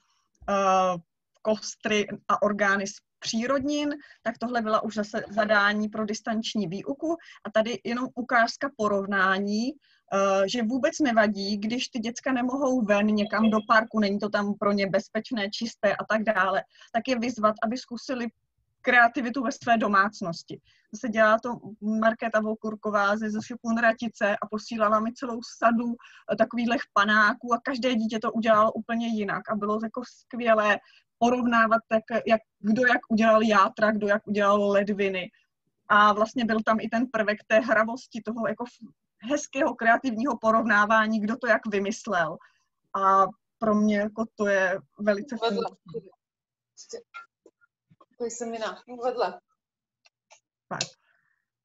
uh, kostry a orgány z přírodnin, tak tohle byla už zase zadání pro distanční výuku. A tady jenom ukázka porovnání, že vůbec nevadí, když ty děcka nemohou ven někam do parku, není to tam pro ně bezpečné, čisté a tak dále, tak je vyzvat, aby zkusili kreativitu ve své domácnosti. Se dělá to Markéta Volkurková ze Zošipu Nratice a posílala mi celou sadu eh, takových panáků a každé dítě to udělalo úplně jinak a bylo jako skvělé porovnávat, tak, jak, kdo jak udělal játra, kdo jak udělal ledviny. A vlastně byl tam i ten prvek té hravosti, toho jako hezkého kreativního porovnávání, kdo to jak vymyslel. A pro mě jako to je velice. Pojď se mi na vedle. Tak.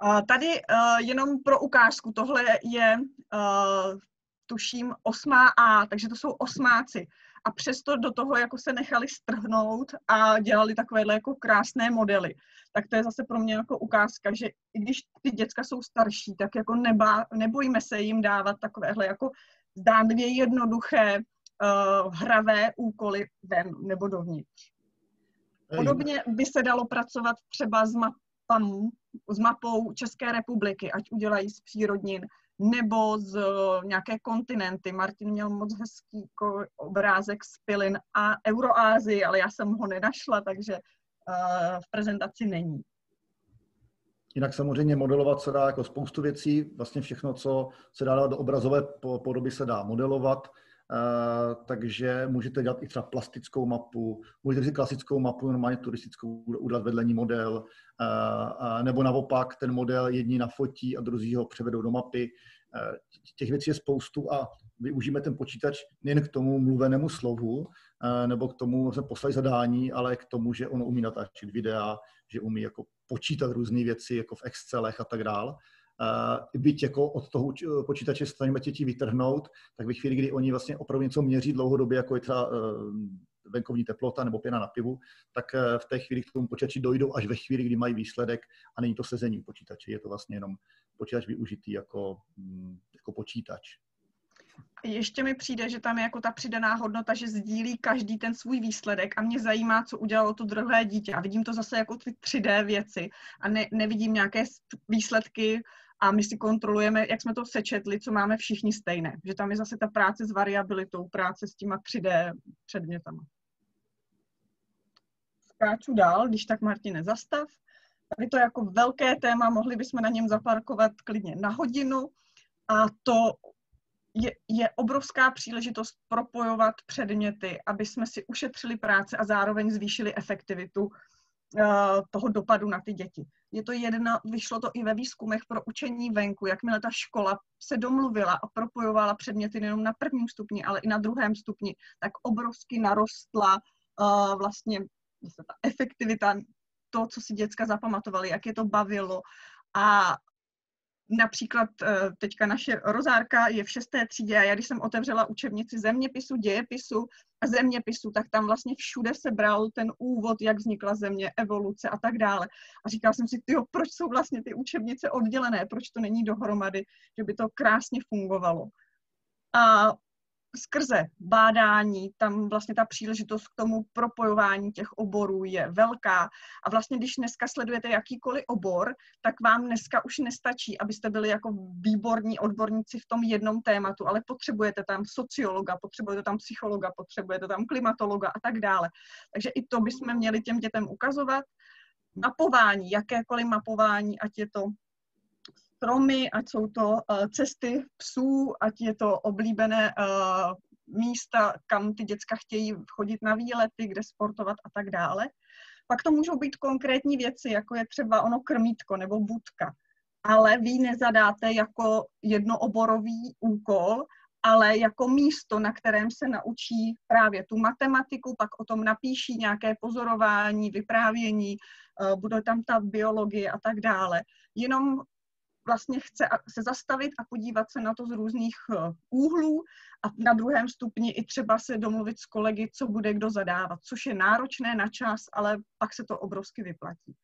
Uh, tady uh, jenom pro ukázku, tohle je, uh, tuším, 8A, takže to jsou osmáci. A přesto do toho jako se nechali strhnout a dělali takovéhle jako krásné modely. Tak to je zase pro mě jako ukázka, že i když ty děcka jsou starší, tak jako neba, nebojíme se jim dávat takovéhle jako zdánlivě jednoduché uh, hravé úkoly ven nebo dovnitř. Podobně by se dalo pracovat třeba s, mapami, s mapou České republiky, ať udělají z přírodnin, nebo z nějaké kontinenty. Martin měl moc hezký obrázek z Pilin a Euroázii, ale já jsem ho nenašla, takže uh, v prezentaci není. Jinak samozřejmě modelovat se dá jako spoustu věcí, vlastně všechno, co se dá dát do obrazové podoby, se dá modelovat. Uh, takže můžete dělat i třeba plastickou mapu, můžete si klasickou mapu, normálně turistickou, udělat vedle ní model, uh, nebo naopak ten model jedni nafotí a druzí ho převedou do mapy. Těch věcí je spoustu a využijeme ten počítač nejen k tomu mluvenému slovu, nebo k tomu jsme poslali zadání, ale k tomu, že on umí natáčet videa, že umí jako počítat různé věci jako v Excelech a tak dále byť jako od toho počítače snažíme děti vytrhnout, tak ve chvíli, kdy oni vlastně opravdu něco měří dlouhodobě, jako je třeba eh, venkovní teplota nebo pěna na pivu, tak eh, v té chvíli k tomu počítači dojdou až ve chvíli, kdy mají výsledek a není to sezení počítače, je to vlastně jenom počítač využitý jako, mm, jako počítač. Ještě mi přijde, že tam je jako ta přidaná hodnota, že sdílí každý ten svůj výsledek a mě zajímá, co udělalo to druhé dítě. A vidím to zase jako ty 3D věci a ne, nevidím nějaké výsledky a my si kontrolujeme, jak jsme to sečetli, co máme všichni stejné. Že tam je zase ta práce s variabilitou, práce s těma 3D předmětama. Skáču dál, když tak Martine zastav. Tady to je jako velké téma, mohli bychom na něm zaparkovat klidně na hodinu. A to je, je obrovská příležitost propojovat předměty, aby jsme si ušetřili práce a zároveň zvýšili efektivitu toho dopadu na ty děti. Je to jedno, vyšlo to i ve výzkumech pro učení venku, jakmile ta škola se domluvila a propojovala předměty nejenom na prvním stupni, ale i na druhém stupni, tak obrovsky narostla uh, vlastně ta efektivita, to, co si děcka zapamatovali, jak je to bavilo a Například eh, teďka naše rozárka je v šesté třídě a já když jsem otevřela učebnici zeměpisu, dějepisu a zeměpisu, tak tam vlastně všude se bral ten úvod, jak vznikla země, evoluce a tak dále. A říkala jsem si, tyjo, proč jsou vlastně ty učebnice oddělené, proč to není dohromady, že by to krásně fungovalo. A skrze bádání, tam vlastně ta příležitost k tomu propojování těch oborů je velká. A vlastně, když dneska sledujete jakýkoliv obor, tak vám dneska už nestačí, abyste byli jako výborní odborníci v tom jednom tématu, ale potřebujete tam sociologa, potřebujete tam psychologa, potřebujete tam klimatologa a tak dále. Takže i to bychom měli těm dětem ukazovat. Mapování, jakékoliv mapování, ať je to stromy, ať jsou to uh, cesty psů, ať je to oblíbené uh, místa, kam ty děcka chtějí chodit na výlety, kde sportovat a tak dále. Pak to můžou být konkrétní věci, jako je třeba ono krmítko nebo budka. Ale vy nezadáte jako jednooborový úkol, ale jako místo, na kterém se naučí právě tu matematiku, pak o tom napíší nějaké pozorování, vyprávění, eh, bude tam ta biologie a tak dále. Jenom vlastně chce se zastavit a podívat se na to z různých eh, úhlů a na druhém stupni i třeba se domluvit s kolegy, co bude kdo zadávat, což je náročné na čas, ale pak se to obrovsky vyplatí.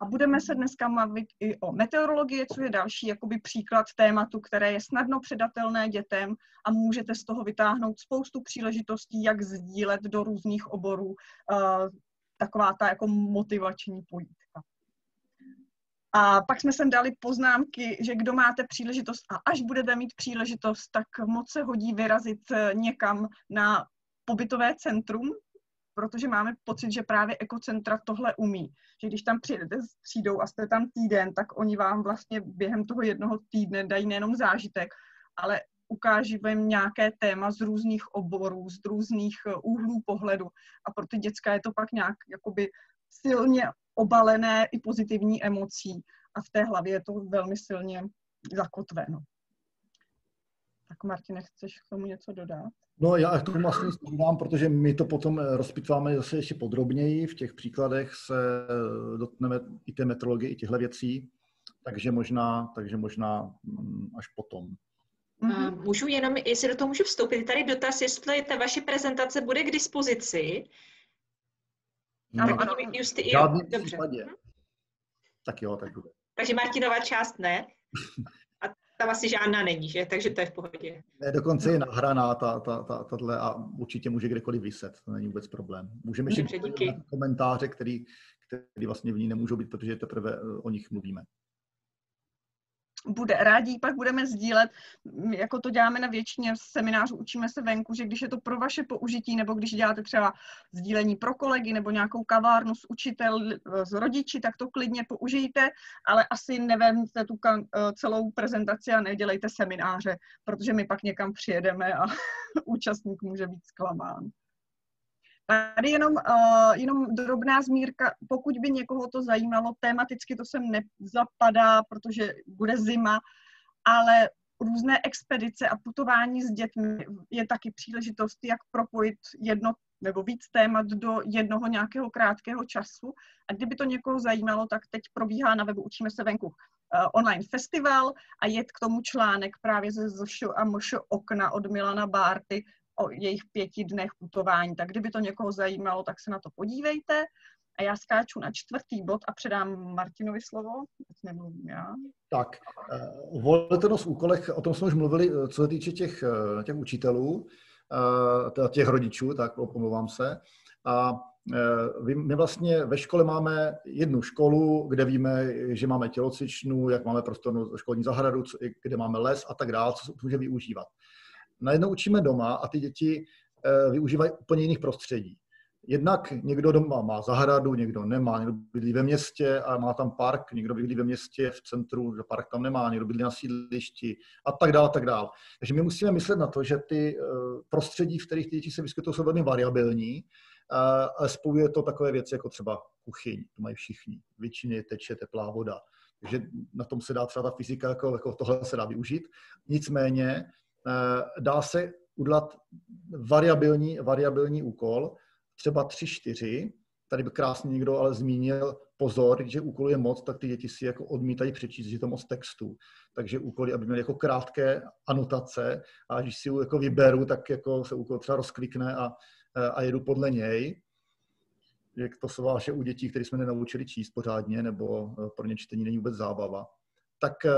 A budeme se dneska mluvit i o meteorologii, co je další jakoby příklad tématu, které je snadno předatelné dětem a můžete z toho vytáhnout spoustu příležitostí, jak sdílet do různých oborů uh, taková ta jako motivační pojítka. A pak jsme sem dali poznámky, že kdo máte příležitost a až budete mít příležitost, tak moc se hodí vyrazit eh, někam na pobytové centrum, protože máme pocit, že právě ekocentra tohle umí. Že když tam přijedete s třídou a jste tam týden, tak oni vám vlastně během toho jednoho týdne dají nejenom zážitek, ale ukáží vám nějaké téma z různých oborů, z různých eh, úhlů pohledu. A pro ty děcka je to pak nějak jakoby silně obalené i pozitivní emocí a v té hlavě je to velmi silně zakotveno. Tak Martine, chceš k tomu něco dodat? No já k tomu asi nic dodám, protože my to potom rozpitváme zase ještě podrobněji. V těch příkladech se dotkneme i té metrologie, i těchto věcí, takže možná, takže možná mm, až potom. Mm-hmm. Můžu jenom, jestli do toho můžu vstoupit, tady dotaz, jestli ta vaše prezentace bude k dispozici ano, ano. Just, jo, Žádný dobře. případě. Tak jo, tak bude. Takže Martinová část ne. A tam asi žádná není, že? Takže to je v pohodě. Ne, dokonce je nahraná ta, ta, ta, tato a určitě může kdekoliv vyset, to není vůbec problém. Můžeme ještě komentáře, který, který vlastně v ní nemůžou být, protože teprve eh, o nich mluvíme bude rádi, pak budeme sdílet, jako to děláme na většině seminářů, učíme se venku, že když je to pro vaše použití, nebo když děláte třeba sdílení pro kolegy, nebo nějakou kavárnu s učitel, s rodiči, tak to klidně použijte, ale asi nevemte tu celou prezentaci a nedělejte semináře, protože my pak někam přijedeme a účastník může být zklamán. Tady jenom, uh, jenom drobná zmírka, pokud by někoho to zajímalo, tematicky to sem nezapadá, protože bude zima, ale různé expedice a putování s dětmi je taky příležitost, jak propojit jedno nebo víc témat do jednoho nějakého krátkého času. A kdyby to někoho zajímalo, tak teď probíhá na webu Učíme se venku uh, online festival a je k tomu článek právě ze ZŠ a MŠ okna od Milana Bárty, o jejich pěti dnech putování. Tak kdyby to někoho zajímalo, tak se na to podívejte. A já skáču na čtvrtý bod a předám Martinovi slovo, teď nemluvím já. Tak, uh, volitelnost v úkolech, o tom jsme už mluvili, eh, co se týče těch, eh, těch učitelů, těch rodičů, tak omlouvám se. A my vlastně ve škole máme jednu školu, kde víme, že máme tělocvičnu, jak máme prostornou školní zahradu, kde máme les a tak dále, co se může využívat najednou učíme doma a ty děti eh, využívají úplně jiných prostředí. Jednak někdo doma má zahradu, někdo nemá, někdo bydlí ve městě a má tam park, někdo bydlí ve městě v centru, že park tam nemá, někdo bydlí na sídlišti a tak dále, tak dále. Takže my musíme myslet na to, že ty eh, prostředí, v kterých ty děti se vyskytují, jsou velmi variabilní, ale spojuje to takové věci jako třeba kuchyň, to mají všichni. Většině teče teplá voda. Takže na tom se dá třeba ta fyzika, jako, jako tohle se dá využít. Nicméně Eh, dá se udělat variabilní, variabilní úkol, třeba 3-4, tady by krásně někdo ale zmínil, pozor, že úkol je moc, tak ty děti si jako odmítají přečíst, že to moc textu. Takže úkoly, aby měly jako krátké anotace a když si jako vyberu, tak jako se úkol třeba rozklikne a, eh, a jedu podle něj. Jak to jsou vaše u dětí, které jsme nenaučili číst pořádně, nebo eh, pro ně čtení není vůbec zábava. Tak eh,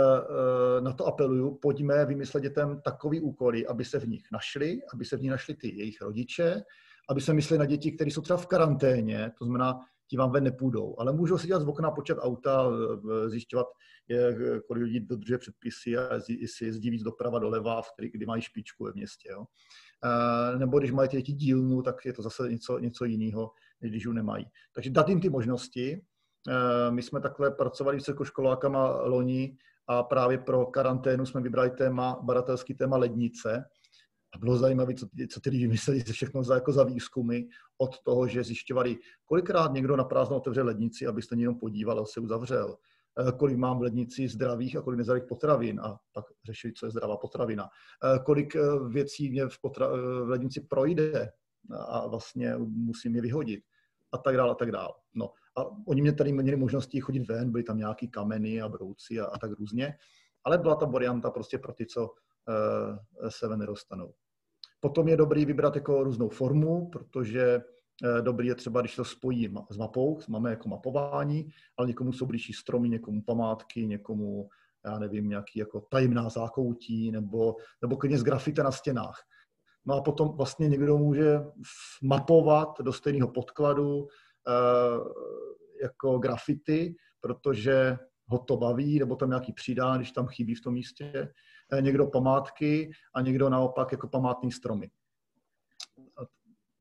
na to apeluju, pojďme vymyslet dětem takový úkoly, aby se v nich našli, aby se v nich našli ty jejich rodiče, aby se mysleli na děti, které jsou třeba v karanténě, to znamená, ti vám ven nepůjdou, ale můžou si dělat z okna počet auta, zjišťovat, kolik lidí dodržuje předpisy a jestli jezdí víc doprava doleva, v který, kdy mají špičku ve městě. Jo. Nebo když mají ty děti dílnu, tak je to zase něco, něco jiného, než když ji nemají. Takže dát jim ty možnosti. My jsme takhle pracovali s vysokoškolákama loni a právě pro karanténu jsme vybrali téma, badatelský téma lednice, a bylo zajímavé, co, co ty lidi vymysleli se všechno za, jako za výzkumy od toho, že zjišťovali, kolikrát někdo na prázdno otevře lednici, abyste jenom podíval a se uzavřel. Eh, kolik mám v lednici zdravých a kolik nezdravých potravin a pak řešili, co je zdravá potravina. Eh, kolik eh, věcí mě v, potra- v lednici projde a vlastně musím je vyhodit a tak dále a tak dále. No a oni mě tady měli možnosti chodit ven, byly tam nějaký kameny a brouci a, a tak různě, ale byla ta varianta prostě pro ty, co Eh, se ven nedostanou. Potom je dobrý vybrat jako různou formu, protože eh, dobrý je třeba, když to spojí s mapou, máme jako mapování, ale někomu jsou blížší stromy, někomu památky, někomu, já nevím, nějaký jako tajemná zákoutí, nebo, nebo klidně z grafita na stěnách. No a potom vlastně někdo může mapovat do stejného podkladu jako grafity, protože ho to baví, nebo tam nějaký přidá, když tam chybí v tom místě. Eh, někdo památky a někdo naopak jako památný stromy.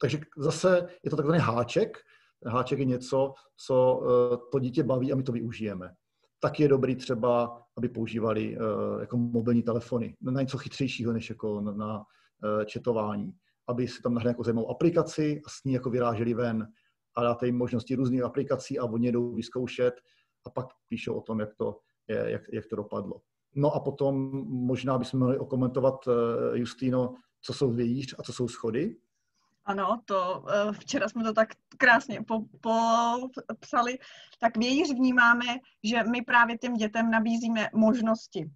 Takže zase je to takzvaný háček. Háček je něco, co eh, to dítě baví a my to využijeme. Tak je dobrý třeba, aby používali eh, jako mobilní telefony na něco chytřejšího než jako na, četování. Aby si tam nahráli jako zajímavou aplikaci a s ní jako vyráželi ven a dáte jim možnosti různých aplikací a oni jdou vyzkoušet a pak píšou o tom, jak to, jak, jak to dopadlo. No a potom možná bychom mohli okomentovat, eh, Justino, co jsou vějíř a co jsou schody. Ano, to eh, včera jsme to tak krásně popsali. Tak vějíř vnímáme, že my právě těm dětem nabízíme možnosti.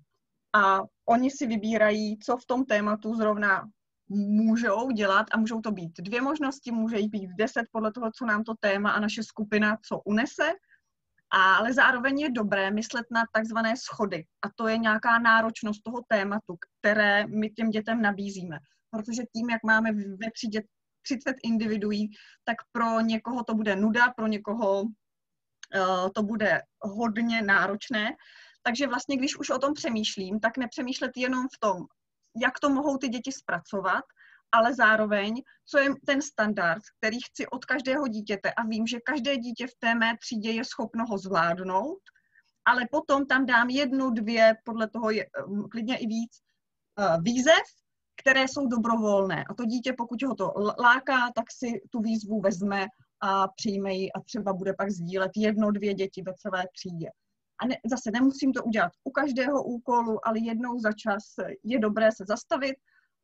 A oni si vybírají, co v tom tématu zrovna můžou dělat a můžou to být dvě možnosti, může jich být deset podle toho, co nám to téma a naše skupina co unese ale zároveň je dobré myslet na takzvané schody. A to je nějaká náročnost toho tématu, které my těm dětem nabízíme. Protože tím, jak máme ve třídě 30 individuí, tak pro někoho to bude nuda, pro někoho uh, to bude hodně náročné. Takže vlastně, když už o tom přemýšlím, tak nepřemýšlet jenom v tom, jak to mohou ty děti zpracovat, ale zároveň, co je ten standard, který chci od každého dítěte a vím, že každé dítě v té mé třídě je schopno ho zvládnout, ale potom tam dám jednu, dvě, podle toho je, um, klidně i víc, uh, výzev, které jsou dobrovolné. A to dítě, pokud ho to láká, tak si tu výzvu vezme a přijme ji a třeba bude pak sdílet jedno, dvě děti ve celé třídě. A ne, zase nemusím to udělat u každého úkolu, ale jednou za čas je dobré se zastavit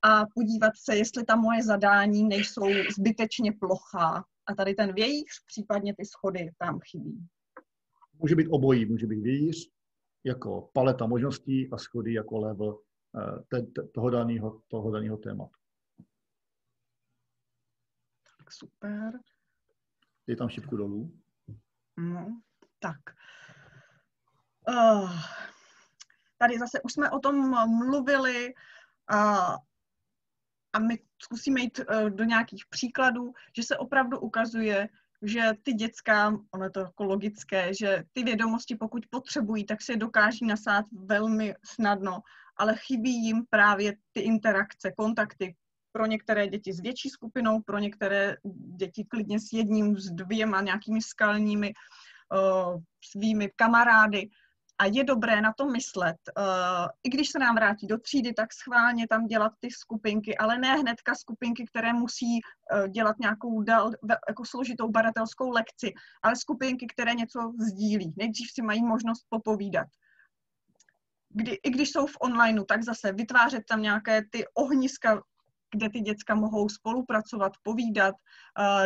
a podívat se, jestli ta moje zadání nejsou zbytečně plochá. A tady ten vějíř, případně ty schody tam chybí. Může být obojí, může být vějíř jako paleta možností a schody jako level eh, toho daného, toho daného tématu. Tak super. Je tam šipku dolů. No, tak. Uh, tady zase už jsme o tom mluvili. Uh, a my zkusíme jít uh, do nějakých příkladů, že se opravdu ukazuje, že ty dětská, ono je to jako logické, že ty vědomosti, pokud potřebují, tak si je dokáží nasát velmi snadno, ale chybí jim právě ty interakce, kontakty pro některé děti s větší skupinou, pro některé děti klidně s jedním, s dvěma nějakými skalními uh, svými kamarády a je dobré na to myslet. Uh, I když se nám vrátí do třídy, tak schválně tam dělat ty skupinky, ale ne hnedka skupinky, které musí uh, dělat nějakou dal, jako složitou badatelskou lekci, ale skupinky, které něco sdílí. Nejdřív si mají možnost popovídat. Kdy, I když jsou v onlineu, tak zase vytvářet tam nějaké ty ohniska kde ty děcka mohou spolupracovat, povídat,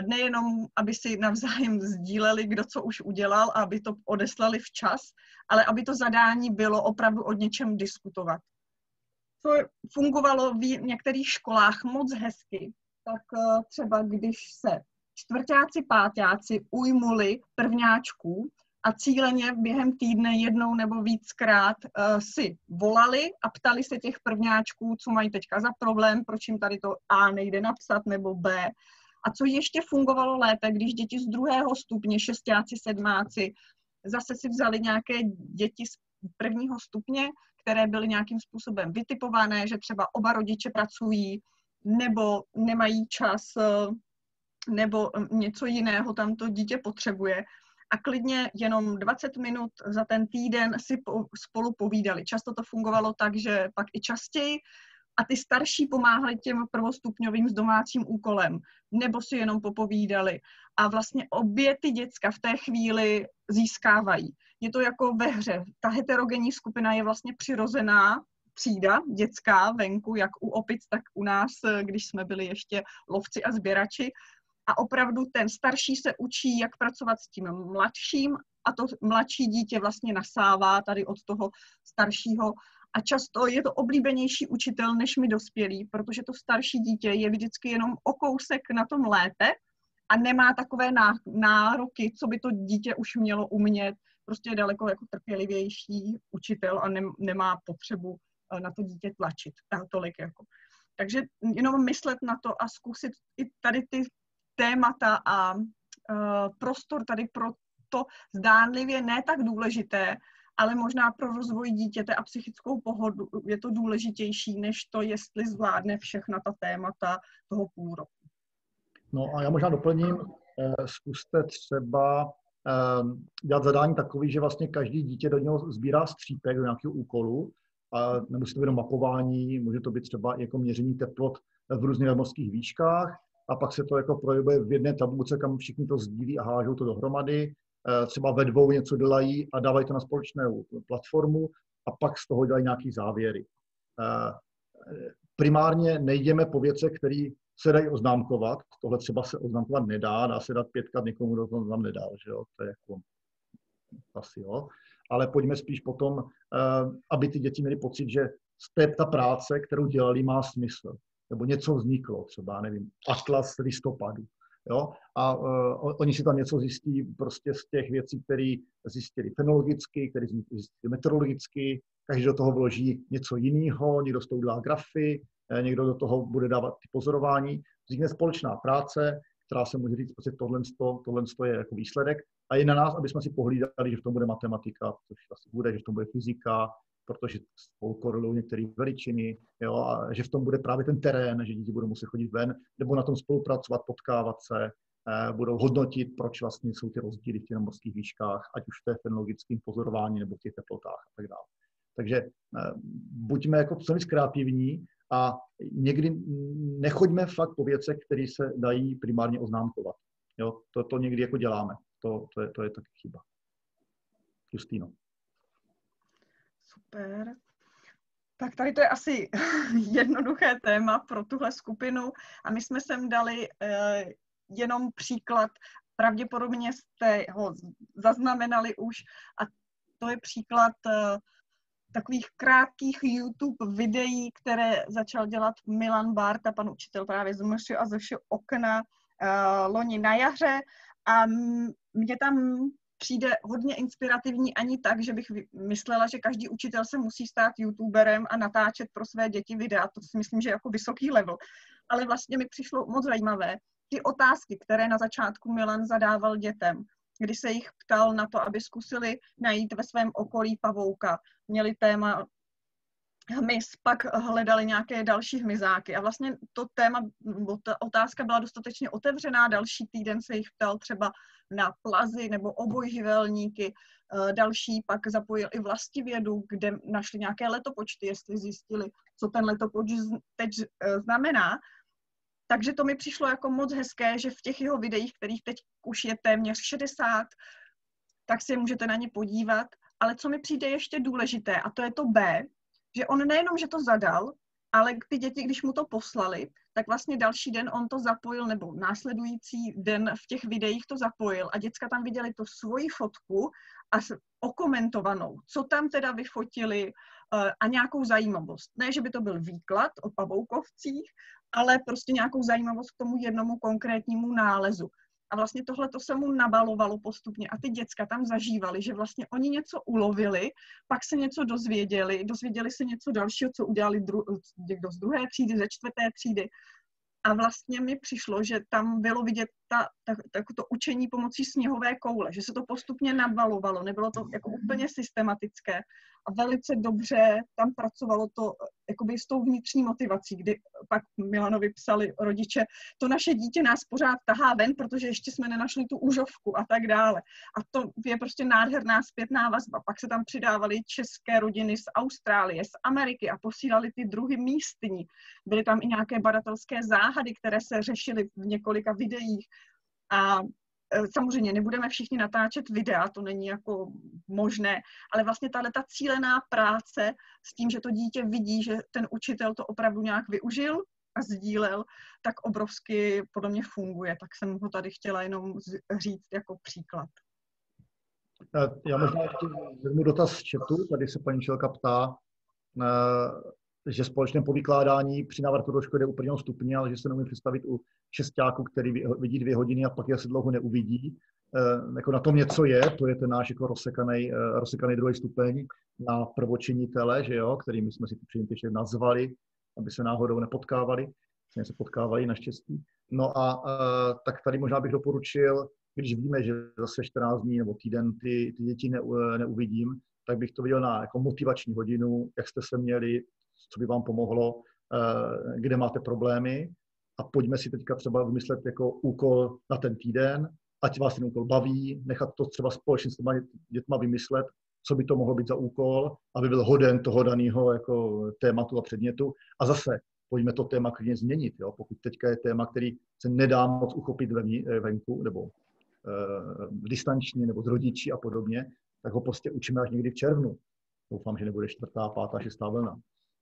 nejenom, aby si navzájem sdíleli, kdo co už udělal, aby to odeslali včas, ale aby to zadání bylo opravdu o něčem diskutovat. Co fungovalo v některých školách moc hezky, tak e, třeba když se čtvrtáci, pátáci ujmuli prvňáčků, a cíleně během týdne jednou nebo víckrát uh, si volali a ptali se těch prvňáčků, co mají teďka za problém, proč jim tady to A nejde napsat nebo B. A co ještě fungovalo lépe, když děti z druhého stupně, šestáci, sedmáci, zase si vzali nějaké děti z prvního stupně, které byly nějakým způsobem vytipované, že třeba oba rodiče pracují nebo nemají čas eh, nebo něco jiného tam to dítě potřebuje a klidně jenom 20 minut za ten týden si po, spolu povídali. Často to fungovalo tak, že pak i častěji a ty starší pomáhali těm prvostupňovým s domácím úkolem, nebo si jenom popovídali. A vlastně obě ty děcka v té chvíli získávají. Je to jako ve hře. Ta heterogenní skupina je vlastně přirozená třída dětská venku, jak u opic, tak u nás, když jsme byli ještě lovci a sběrači a opravdu ten starší se učí, jak pracovat s tím mladším a to mladší dítě vlastně nasává tady od toho staršího a často je to oblíbenější učitel než my dospělí, protože to starší dítě je vždycky jenom o kousek na tom lépe a nemá takové nároky, co by to dítě už mělo umět. Prostě je daleko jako trpělivější učitel a nemá potřebu eh, na to dítě tlačit tolik. Jako. Takže jenom myslet na to a zkusit i tady ty témata a uh, prostor tady pro to zdánlivě ne tak důležité, ale možná pro rozvoj dítěte a psychickou pohodu je to důležitější, než to, jestli zvládne všechna ta témata toho půl roku. No a já možná doplním, eh, zkuste třeba eh, dělat zadání takový, že vlastně každý dítě do něho sbírá střípek do nějakého úkolu, a nemusí to být mapování, může to být třeba jako měření teplot v různých nadmořských výškách, a pak se to jako projevuje v jedné tabulce, kam všichni to sdílí a hážou to dohromady. Eh, třeba ve dvou něco dělají a dávají to na společnou platformu a pak z toho dělají nějaký závěry. Eh, primárně nejdeme po věcech, které se dají oznámkovat. Tohle třeba se oznámkovat nedá, dá se dát pětkat někomu, kdo to nám nedá, že jo? To je jako asi jo. Ale pojďme spíš potom, eh, aby ty děti měly pocit, že ta práce, kterou dělali, má smysl nebo něco vzniklo, třeba, nevím, atlas listopadu. Jo? A uh, oni si tam něco zjistí prostě z těch věcí, které zjistili fenologicky, které zjistili meteorologicky, každý do toho vloží něco jiného, někdo z toho udělá grafy, eh, někdo do toho bude dávat ty pozorování. Vznikne společná práce, která se může říct, prostě tohle, tohle je jako výsledek. A je na nás, aby jsme si pohlídali, že v tom bude matematika, což asi bude, že v tom bude fyzika, protože spolu korelují některé veličiny, jo, a že v tom bude právě ten terén, že děti budou muset chodit ven, nebo na tom spolupracovat, potkávat se, eh, budou hodnotit, proč vlastně jsou ty rozdíly v těch morských výškách, ať už v té fenologickém pozorování nebo v těch teplotách a tak dále. Takže eh, buďme jako co kreativní a někdy nechoďme fakt po věcech, které se dají primárně oznámkovat. Jo, to, to někdy jako děláme. To, to, je, to je taky chyba. Justýno. Super. Tak tady to je asi jednoduché téma pro tuhle skupinu. A my jsme sem dali uh, jenom příklad, pravděpodobně jste ho zaznamenali už. A to je příklad uh, takových krátkých YouTube videí, které začal dělat Milan Barta, pan učitel právě z a ze okna uh, loni na jaře. A mě tam přijde hodně inspirativní ani tak, že bych myslela, že každý učitel se musí stát youtuberem a natáčet pro své děti videa. To si myslím, že je jako vysoký level. Ale vlastně mi přišlo moc zajímavé ty otázky, které na začátku Milan zadával dětem, kdy se jich ptal na to, aby zkusili najít ve svém okolí pavouka. Měli téma hmyz, pak hledali nějaké další hmyzáky. A vlastně to téma, ta otázka byla dostatečně otevřená. Další týden se jich ptal třeba na plazy nebo obojživelníky. Eh, další pak zapojil i vlastivědu, kde našli nějaké letopočty, jestli zjistili, co ten letopoč teď eh, znamená. Takže to mi přišlo jako moc hezké, že v těch jeho videích, kterých teď už je téměř 60, tak si můžete na ně podívat. Ale co mi přijde ještě důležité, a to je to B, že on nejenom, že to zadal, ale ty děti, když mu to poslali, tak vlastně další den on to zapojil, nebo následující den v těch videích to zapojil a děcka tam viděli tu svoji fotku a okomentovanou, co tam teda vyfotili uh, a nějakou zajímavost. Ne, že by to byl výklad o pavoukovcích, ale prostě nějakou zajímavost k tomu jednomu konkrétnímu nálezu. A vlastně tohle to se mu nabalovalo postupně a ty děcka tam zažívali, že vlastně oni něco ulovili, pak se něco dozvěděli, dozvěděli se něco dalšího, co udělali dru- někdo z druhé třídy, ze čtvrté třídy. A vlastně mi přišlo, že tam bylo vidět ta, ta, ta, to učení pomocí sněhové koule, že se to postupně nabalovalo, nebylo to jako úplně systematické a velice dobře tam pracovalo to jakoby s tou vnitřní motivací, kdy pak Milanovi psali rodiče, to naše dítě nás pořád tahá ven, protože ještě jsme nenašli tu úžovku a tak dále. A to je prostě nádherná zpětná vazba. Pak se tam přidávaly české rodiny z Austrálie, z Ameriky a posílali ty druhy místní. Byly tam i nějaké badatelské záhady, které se řešily v několika videích. A Eh, samozřejmě nebudeme všichni natáčet videa, to není jako možné, ale vlastně tahle ta cílená práce s tím, že to dítě vidí, že ten učitel to opravdu nějak využil a sdílel, tak obrovsky podle mě funguje. Tak jsem ho tady chtěla jenom říct jako příklad. Já možná ještě vezmu dotaz z chatu, tady se paní Čelka ptá, eh, že společné povykládání při návratu do školy je úplně stupně, ale že se neumí představit u šestáků, který vidí dvě hodiny a pak je asi dlouho neuvidí. E, jako na tom něco je, to je ten náš jako rozsekaný, e, rozsekaný druhý stupeň na prvočinitele, že jo, kterými jsme si ty předměty nazvali, aby se náhodou nepotkávali, se potkávali naštěstí. No a e, tak tady možná bych doporučil, když víme, že zase 14 dní nebo týden ty, ty děti ne, neuvidím, tak bych to viděl na jako motivační hodinu, jak jste se měli, co by vám pomohlo, eh, kde máte problémy a pojďme si teďka třeba vymyslet jako úkol na ten týden, ať vás ten úkol baví, nechat to třeba společně s těma dětma vymyslet, co by to mohlo být za úkol, aby byl hoden toho daného jako tématu a předmětu. A zase pojďme to téma klidně změnit. Jo? Pokud teďka je téma, který se nedá moc uchopit eh, venku nebo uh, distančně nebo s rodiči a podobně, tak ho prostě učíme až někdy v červnu. Doufám, že nebude čtvrtá, pátá, šestá vlna.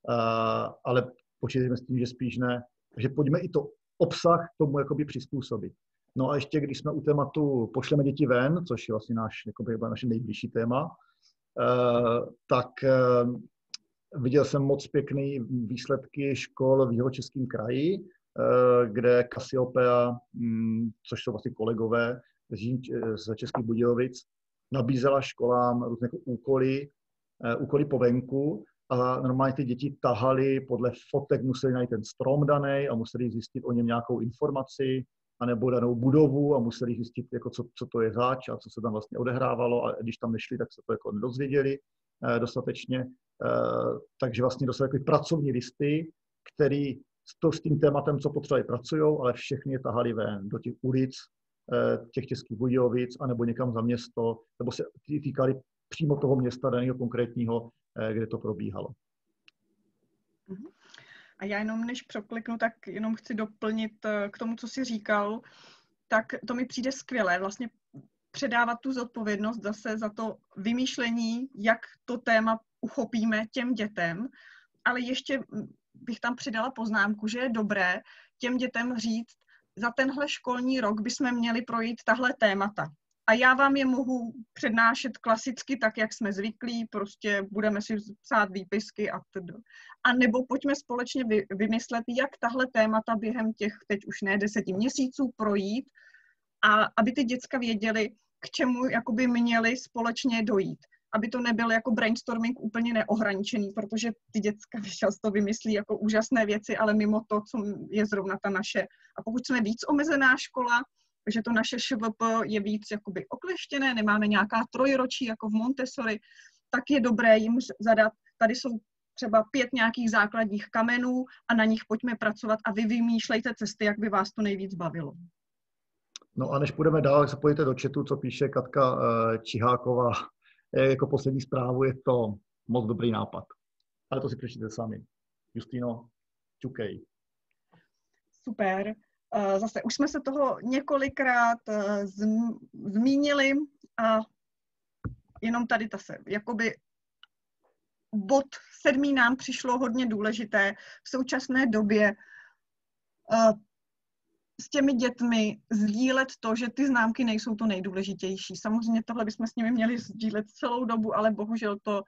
Uh, ale počítejme s tím, že spíš ne. Takže pojďme i to obsah tomu jakoby přizpůsobit. No a ještě, když jsme u tématu pošleme děti ven, což je vlastně náš, jakoby, naše nejbližší téma, uh, tak uh, viděl jsem moc pěkný výsledky škol v Jihočeském kraji, kde Cassiopeia, um, což jsou vlastně kolegové z, z Českých Budějovic, nabízela školám různé jako úkoly, úkoly po venku a normálně ty děti tahali podle fotek, museli najít ten strom daný a museli zjistit o něm nějakou informaci, anebo danou budovu a museli zjistit, jako co, co to je zač a co se tam vlastně odehrávalo a když tam nešli, tak se to jako nedozvěděli eh, dostatečně. Eh, takže vlastně dostali jako pracovní listy, který s, to, s tím tématem, co potřebovali, pracují, ale všechny je tahali ven do těch ulic, eh, těch českých Budějovic, anebo někam za město, nebo se týkali přímo toho města daného konkrétního, kde to probíhalo. Mhm. A já jenom než překliknu, tak jenom chci doplnit eh, k tomu, co jsi říkal, tak to mi přijde skvělé, vlastně předávat tu zodpovědnost zase za to vymýšlení, jak to téma uchopíme těm dětem, ale ještě bych tam přidala poznámku, že je dobré těm dětem říct, za tenhle školní rok bychom měli projít tahle témata a já vám je mohu přednášet klasicky tak, jak jsme zvyklí, prostě budeme si psát výpisky a td. A nebo pojďme společně vy, vymyslet, jak tahle témata během těch teď už ne deseti měsíců projít a aby ty děcka věděli, k čemu jakoby měli společně dojít. Aby to nebyl jako brainstorming úplně neohraničený, protože ty děcka často vymyslí jako úžasné věci, ale mimo to, co je zrovna ta naše. A pokud jsme víc omezená škola, že to naše ŠVP je víc jakoby okleštěné, nemáme nějaká trojročí jako v Montessori, tak je dobré jim zadat, tady jsou třeba pět nějakých základních kamenů a na nich pojďme pracovat a vy vymýšlejte cesty, jak by vás to nejvíc bavilo. No a než půjdeme dál, se pojďte do četu, co píše Katka uh, Čiháková. Jako poslední zprávu je to moc dobrý nápad. Ale to si přečtěte sami. Justino, čukej. Super. Eh, zase už jsme se toho několikrát eh, zmínili a jenom tady ta se, jakoby bod sedmý nám přišlo hodně důležité v současné době eh, s těmi dětmi sdílet to, že ty známky nejsou to nejdůležitější. Samozřejmě tohle bychom s nimi měli sdílet celou dobu, ale bohužel to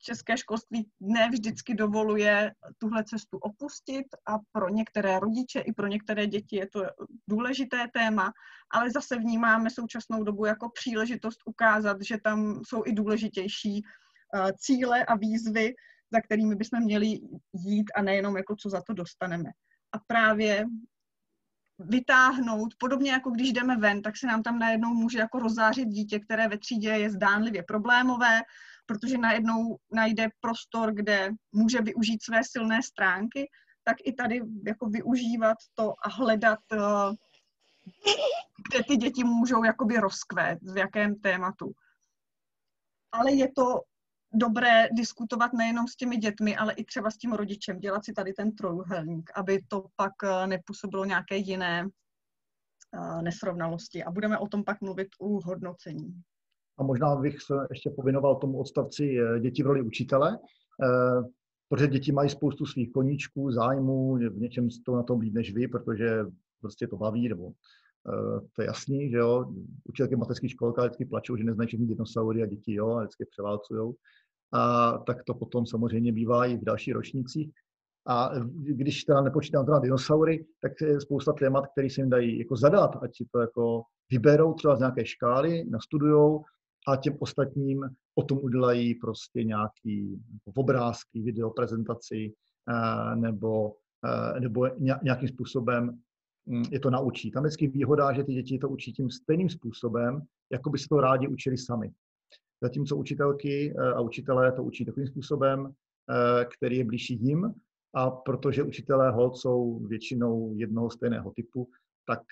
české školství ne vždycky dovoluje tuhle cestu opustit a pro některé rodiče i pro některé děti je to důležité téma, ale zase vnímáme současnou dobu jako příležitost ukázat, že tam jsou i důležitější uh, cíle a výzvy, za kterými bychom měli jít a nejenom jako co za to dostaneme. A právě vytáhnout, podobně jako když jdeme ven, tak se nám tam najednou může jako rozzářit dítě, které ve třídě je zdánlivě problémové, protože najednou najde prostor, kde může využít své silné stránky, tak i tady jako využívat to a hledat, eh, kde ty děti můžou jakoby rozkvét, v jakém tématu. Ale je to dobré diskutovat nejenom s těmi dětmi, ale i třeba s tím rodičem, dělat si tady ten trojuhelník, aby to pak eh, nepůsobilo nějaké jiné eh, nesrovnalosti. A budeme o tom pak mluvit u hodnocení. A možná bych se ještě povinoval tomu odstavci eh, děti v roli učitele, protože děti mají spoustu svých koníčků, zájmů, v něčem to na tom líp než vy, protože prostě to baví, nebo to je jasný, že jo. Učitelky mateřských školka vždycky plačou, že neznají všechny dinosaury a děti, jo, a vždycky převálcujou a tak to potom samozřejmě bývá i v dalších ročnících. A když teda nepočítám teda dinosaury, tak je spousta témat, které se jim dají jako zadat, ať si to jako vyberou třeba z nějaké škály, nastudujou a těm ostatním o tom udělají prostě nějaký obrázky, video, prezentaci eh, nebo, eh, nebo nějakým způsobem hm, je to naučí. Tam je výhoda, že ty děti to učí tím stejným způsobem, jako by se to rádi učili sami. Zatímco učitelky eh, a učitelé to učí takovým způsobem, který je blížší jim, a protože učitelé hod jsou většinou jednoho stejného typu, tak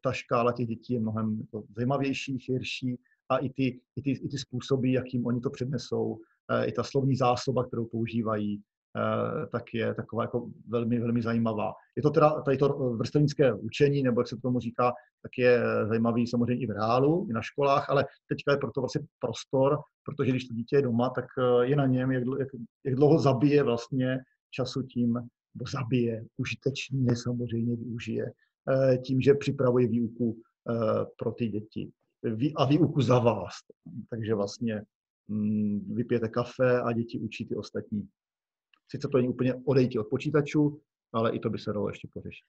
ta škála těch dětí je mnohem jako zajímavější, širší a i ty, i ty, i ty způsoby, jakým oni to přednesou, i ta slovní zásoba, kterou používají, Eh, tak je taková jako velmi, velmi zajímavá. Je to teda tady to vrstevnické učení, nebo jak se tomu říká, tak je zajímavý samozřejmě i v reálu, i na školách, ale teďka je proto vlastně prostor, protože když to dítě je doma, tak je na něm, jak, jak, jak dlouho zabije vlastně času tím, nebo zabije, užitečně samozřejmě využije, tím, že připravuje výuku pro ty děti a výuku za vás. Takže vlastně mm, vypijete kafe a děti učí ty ostatní Sice to není úplně odejít od počítačů, ale i to by se dalo ještě pořešit.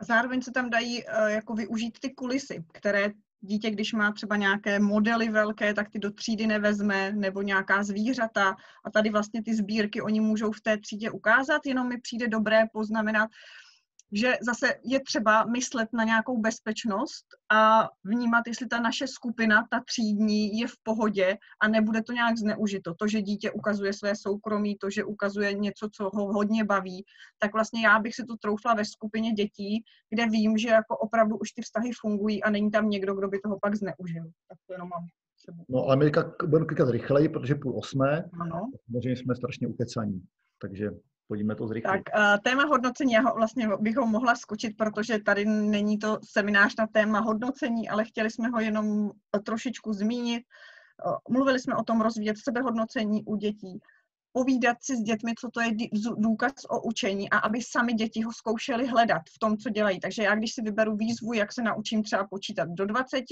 A zároveň se tam dají uh, jako využít ty kulisy, které dítě, když má třeba nějaké modely velké, tak ty do třídy nevezme, nebo nějaká zvířata. A tady vlastně ty sbírky oni můžou v té třídě ukázat, jenom mi přijde dobré poznamenat, že zase je třeba myslet na nějakou bezpečnost a vnímat, jestli ta naše skupina, ta třídní, je v pohodě a nebude to nějak zneužito. To, že dítě ukazuje své soukromí, to, že ukazuje něco, co ho hodně baví, tak vlastně já bych si to troufla ve skupině dětí, kde vím, že jako opravdu už ty vztahy fungují a není tam někdo, kdo by toho pak zneužil. Tak to jenom mám No, ale my budeme klikat rychleji, protože půl osmé. Ano. Samozřejmě jsme strašně ukecaní. Takže pojďme to zrychlit. Tak uh, téma hodnocení, já ho vlastně bych ho mohla skočit, protože tady není to seminář na téma hodnocení, ale chtěli jsme ho jenom trošičku zmínit. Uh, mluvili jsme o tom rozvíjet sebehodnocení u dětí, povídat si s dětmi, co to je důkaz o učení a aby sami děti ho zkoušeli hledat v tom, co dělají. Takže já, když si vyberu výzvu, jak se naučím třeba počítat do 20,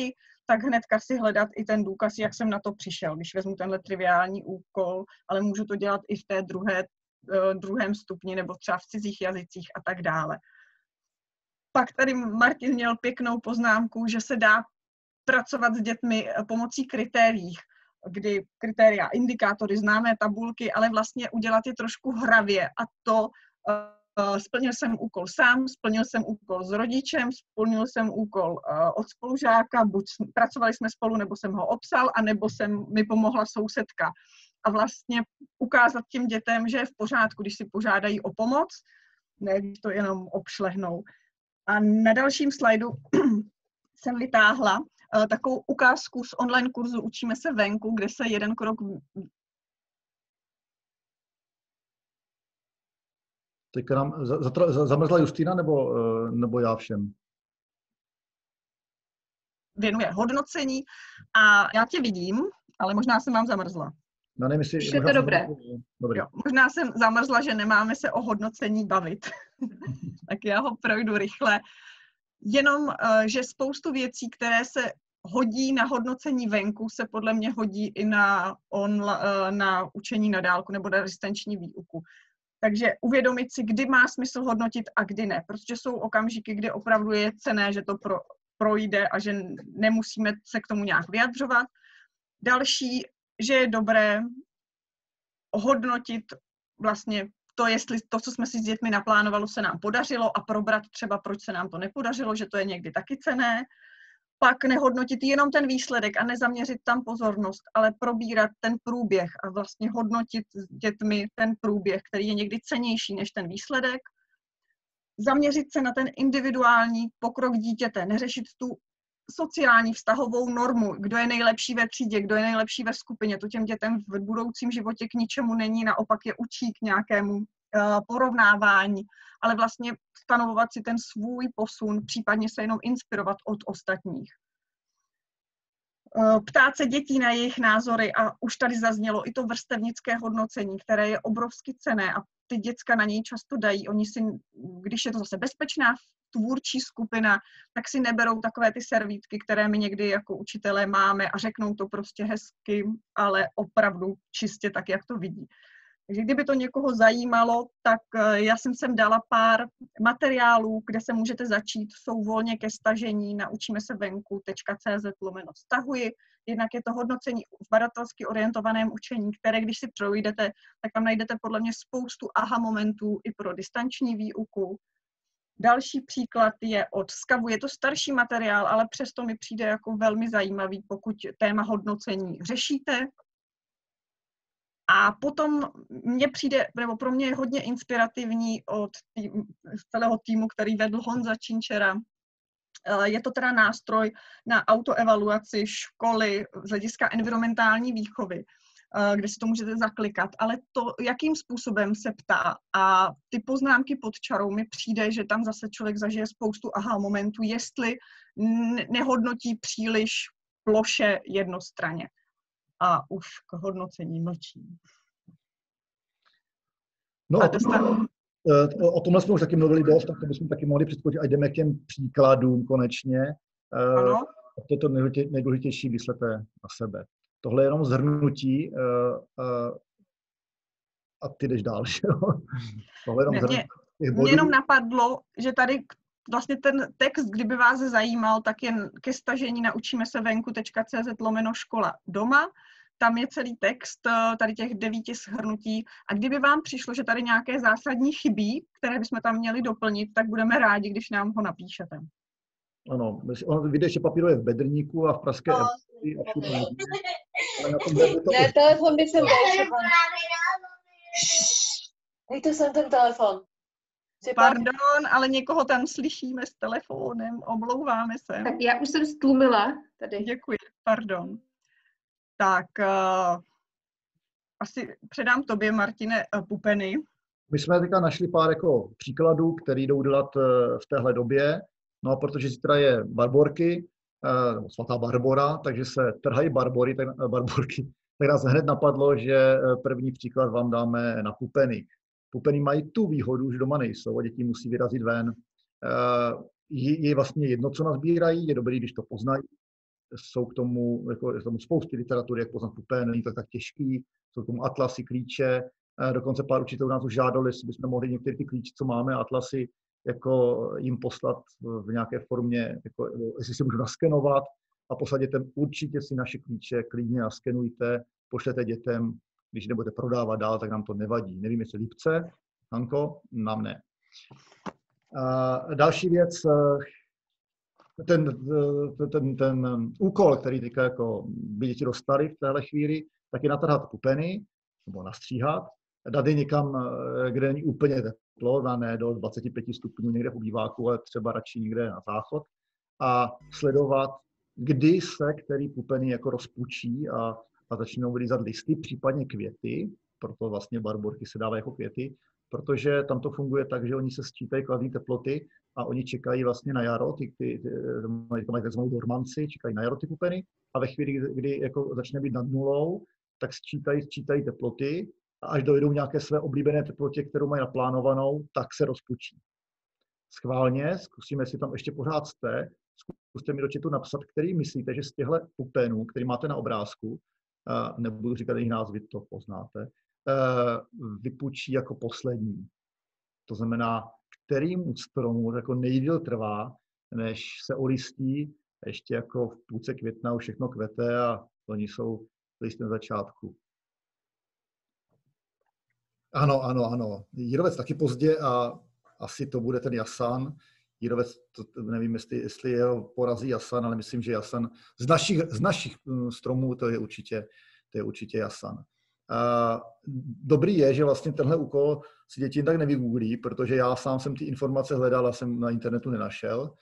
tak hnedka si hledat i ten důkaz, jak jsem na to přišel, když vezmu tenhle triviální úkol, ale můžu to dělat i v té druhé Eh, druhém stupni nebo třeba v cizích jazycích a tak dále. Pak tady Martin měl pěknou poznámku, že se dá pracovat s dětmi eh, pomocí kritérií, kdy kritéria, indikátory, známé tabulky, ale vlastně udělat je trošku hravě a to uh, splnil jsem úkol sám, splnil jsem úkol s rodičem, splnil jsem úkol od spolužáka, buď pracovali jsme spolu, nebo jsem ho obsal, anebo jsem mi pomohla sousedka a vlastně ukázat těm dětem, že je v pořádku, když si požádají o pomoc, ne když to jenom obšlehnou. A na dalším slajdu jsem vytáhla uh, takovou ukázku z online kurzu Učíme se venku, kde se jeden krok Teďka nám zamrzla Justina nebo, eh, nebo já všem? Věnuje hodnocení a já tě vidím, ale možná jsem vám zamrzla. No nevím, jestli... je to dobré. dobré. Jo, možná jsem zamrzla, že nemáme se o hodnocení bavit. tak já ho projdu rychle. Jenom, eh, že spoustu věcí, které se hodí na hodnocení venku, se podle mě hodí i na, on, na učení na dálku nebo na distanční výuku. Takže uvědomit si, kdy má smysl hodnotit a kdy ne, protože jsou okamžiky, kdy opravdu je cené, že to pro, projde a že nemusíme se k tomu nějak vyjadřovat. Další, že je dobré hodnotit vlastně to, jestli to, co jsme si s dětmi naplánovalo, se nám podařilo a probrat třeba, proč se nám to nepodařilo, že to je někdy taky cené. Pak nehodnotit jenom ten výsledek a nezaměřit tam pozornost, ale probírat ten průběh a vlastně hodnotit s dětmi ten průběh, který je někdy cenější než ten výsledek. Zaměřit se na ten individuální pokrok dítěte, neřešit tu sociální vztahovou normu, kdo je nejlepší ve třídě, kdo je nejlepší ve skupině, to těm dětem v budoucím životě k ničemu není, naopak je učí k nějakému uh, porovnávání, ale vlastně stanovovat si ten svůj posun, případně se jenom inspirovat od ostatních. Uh, ptát se dětí na jejich názory a už tady zaznělo i to vrstevnické hodnocení, které je obrovsky cené a ty děcka na něj často dají. Oni si, když je to zase bezpečná tvůrčí skupina, tak si neberou takové ty servítky, které my někdy jako učitelé máme a řeknou to prostě hezky, ale opravdu čistě tak, jak to vidí. Takže kdyby to někoho zajímalo, tak eh, já jsem sem dala pár materiálů, kde se můžete začít, jsou volně ke stažení na učíme se venku.cz lomeno stahuji. Jednak je to hodnocení v badatelsky orientovaném učení, které když si projdete, tak tam najdete podle mě spoustu aha momentů i pro distanční výuku. Další příklad je od Skavu. Je to starší materiál, ale přesto mi přijde jako velmi zajímavý, pokud téma hodnocení řešíte. A potom mně přijde, nebo pro mě je hodně inspirativní od tým, celého týmu, který vedl Honza Činčera. Eh, je to teda nástroj na autoevaluaci školy z hlediska environmentální výchovy. Eh, kde si to můžete zaklikat, ale to, jakým způsobem se ptá a ty poznámky pod čarou mi přijde, že tam zase člověk zažije spoustu aha momentů, jestli nehodnotí příliš ploše jednostranně. A už k hodnocení mlčím. No. Eh, o tomhle jsme už taky mluvili dost, tak to bychom taky mohli předskočit, a jdeme k těm příkladům konečně. Eh, ano. To je to nejdůležitější, myslete na sebe. Tohle je jenom zhrnutí uh, uh, a ty jdeš dál, že jo? Tohle jenom mě, mě jenom napadlo, že tady vlastně ten text, kdyby vás zajímal, tak je ke stažení naučíme se venku.cz lomeno škola doma. Tam je celý text eh, tady těch devíti shrnutí a kdyby vám přišlo, že tady nějaké zásadní chybí, které bychom tam měli doplnit, tak budeme rádi, když nám ho napíšete. Ano, on vidíš, že papíru je v bedrníku a v pražské no. Ne, telefon by jsem dal. Dejte sem ten telefon. Pardon, ale někoho tam slyšíme s telefonem, omlouváme se. Tak já už jsem stlumila tady. Děkuji, pardon. Tak uh, asi předám tobě, Martine, uh, pupeny. My jsme teďka našli pár jako příkladů, které jdou dělat uh, v téhle době. No a protože zítra je Barborky, uh, svatá Barbora, takže se trhají barbory, tak, uh, barborky, tak nás hned napadlo, že první příklad vám dáme na pupeny. Pupeny mají tu výhodu, že doma nejsou a děti musí vyrazit ven. Je, je vlastně jedno, co nazbírají, je dobrý, když to poznají. Jsou k tomu, jako, je tomu spousty literatury, jak poznat pupeny, není to tak těžký, jsou k tomu atlasy, klíče, dokonce pár učitelů nás už žádali, jestli bychom mohli některé ty klíče, co máme, atlasy, jako jim poslat v nějaké formě, jako, jestli si můžu naskenovat a poslat dětem, určitě si naše klíče klidně naskenujte, pošlete dětem, když nebudete prodávat dál, tak nám to nevadí. Nevím, jestli lípce, Hanko, nám ne. A další věc, ten, ten, ten úkol, který teďka jako by děti dostali v téhle chvíli, tak je natrhat pupeny, nebo nastříhat, je někam, kde není úplně teplo, na ne do 25 stupňů někde v obýváku, ale třeba radši někde na záchod. A sledovat, kdy se který pupeny jako rozpučí a, a začnou vylízat listy, případně květy, proto vlastně barborky se dávají jako květy, protože tam to funguje tak, že oni se sčítají kladné teploty a oni čekají vlastně na jaro, ty, ty, ty, mají, takzvanou dormanci, čekají na jaro ty pupeny a ve chvíli, kdy, kdy jako začne být nad nulou, tak sčítají, sčítají teploty a až dojdou nějaké své oblíbené teplotě, kterou mají naplánovanou, tak se rozpučí. Schválně, zkusíme si tam ještě pořád jste, zkuste mi do chatu napsat, který myslíte, že z těchto pupenů, který máte na obrázku, nebudu říkat jejich názvy, to poznáte, vypučí jako poslední. To znamená, kterým stromu jako nejdíl trvá, než se olistí, ještě jako v půlce května už všechno kvete a oni jsou listy na začátku. Ano, ano, ano. Jírovec taky pozdě a asi to bude ten Jasan. Jírovec, to, nevím, jestli, jestli je porazí Jasan, ale myslím, že Jasan z našich, z našich hm, stromů to je určitě, to je určitě Jasan. A dobrý je, že vlastně tenhle úkol si děti tak nevygooglí, protože já sám jsem ty informace hledal a jsem na internetu nenašel.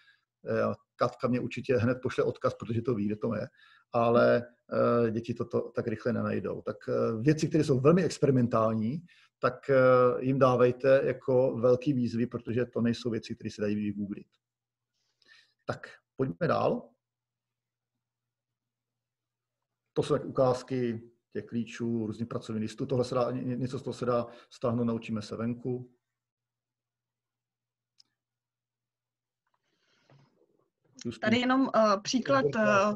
Eh, Katka mě určitě hned pošle odkaz, protože to ví, kde to je, ale eh, děti to tak rychle nenajdou. Tak eh, věci, které jsou velmi experimentální, tak jim dávejte jako velký výzvy, protože to nejsou věci, které se dají vygooglit. Tak, pojďme dál. To jsou tak ukázky těch klíčů, různých pracovních listů. Tohle se dá, něco z toho se dá stáhnout, naučíme se venku. Tady jenom uh, příklad, uh,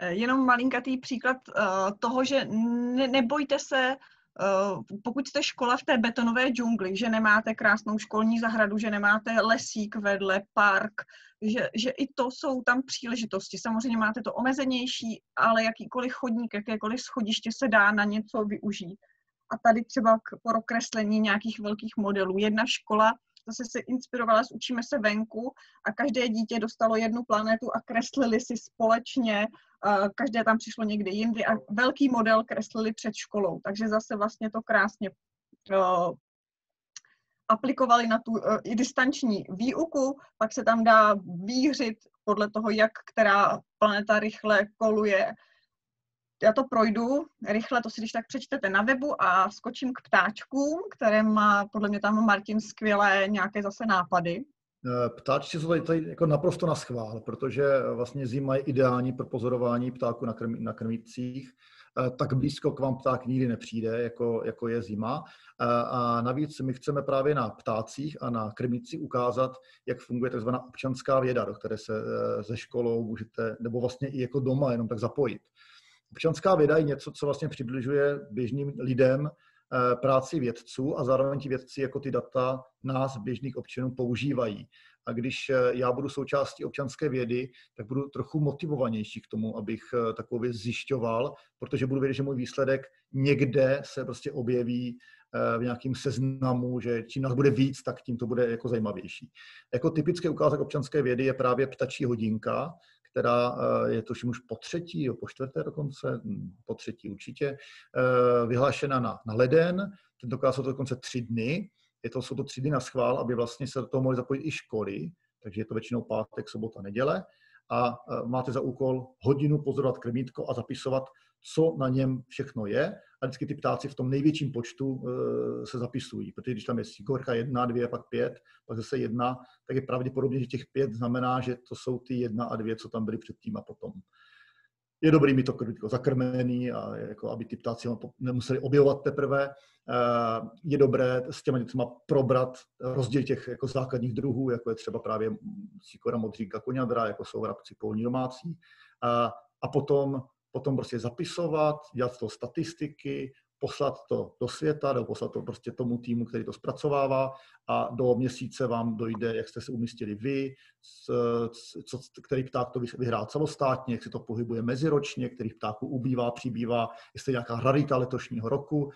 jenom malinkatý příklad uh, toho, že ne, nebojte se, pokud jste škola v té betonové džungli, že nemáte krásnou školní zahradu, že nemáte lesík vedle, park, že, že i to jsou tam příležitosti. Samozřejmě máte to omezenější, ale jakýkoliv chodník, jakékoliv schodiště se dá na něco využít. A tady třeba k prokreslení nějakých velkých modelů. Jedna škola zase se inspirovala s Učíme se venku a každé dítě dostalo jednu planetu a kreslili si společně, každé tam přišlo někde jindy a velký model kreslili před školou. Takže zase vlastně to krásně aplikovali na tu i distanční výuku, pak se tam dá výřit podle toho, jak která planeta rychle koluje. Já to projdu rychle, to si když tak přečtete na webu a skočím k ptáčkům, které má podle mě tam Martin skvělé nějaké zase nápady. Eh, ptáčci jsou tady, tady jako naprosto na schvál, protože vlastně zima je ideální pro pozorování ptáků na, krm, na krmících. Eh, tak blízko k vám pták nikdy nepřijde, jako, jako je zima. Eh, a navíc my chceme právě na ptácích a na krmici ukázat, jak funguje tzv. občanská věda, do které se ze školou můžete, nebo vlastně i jako doma jenom tak zapojit. Občanská věda je něco, co vlastně přibližuje běžným lidem práci vědců a zároveň ti vědci jako ty data nás, běžných občanů, používají. A když eh, já budu součástí občanské vědy, tak budu trochu motivovanější k tomu, abych eh, takovou věc zjišťoval, protože budu vědět, že můj výsledek někde se prostě objeví eh, v nějakém seznamu, že čím nás bude víc, tak tím to bude jako zajímavější. Jako typický ukázek občanské vědy je právě ptačí hodinka, která je to už po třetí, po čtvrté dokonce, hm, po třetí určitě, vyhlášena na, na leden, tentokrát jsou to dokonce tři dny, je to, jsou to tři dny na schvál, aby vlastně se do toho mohly zapojit i školy, takže je to většinou pátek, sobota, neděle. A máte za úkol hodinu pozorovat krmítko a zapisovat, co na něm všechno je. A vždycky ty ptáci v tom největším počtu e, se zapisují, protože když tam je síkorka jedna, dvě, pak pět, pak zase jedna, tak je pravděpodobně, že těch pět znamená, že to jsou ty jedna a dvě, co tam byly předtím a potom je dobrý mít to krmítko zakrmený a jako, aby ty ptáci nemuseli objevovat teprve. Eh, je dobré s těma dětma probrat rozdíl těch jako základních druhů, jako je třeba právě sikora modříka koňadra, jako jsou vrabci polní domácí. A, a potom, potom prostě zapisovat, dělat to statistiky, poslat to do světa, nebo poslat to prostě tomu týmu, který to zpracovává a do měsíce vám dojde, jak jste se umístili vy, co, který pták to vyhrál celostátně, jak se to pohybuje meziročně, kterých ptáků ubývá, přibývá, jestli je nějaká rarita letošního roku. Uh,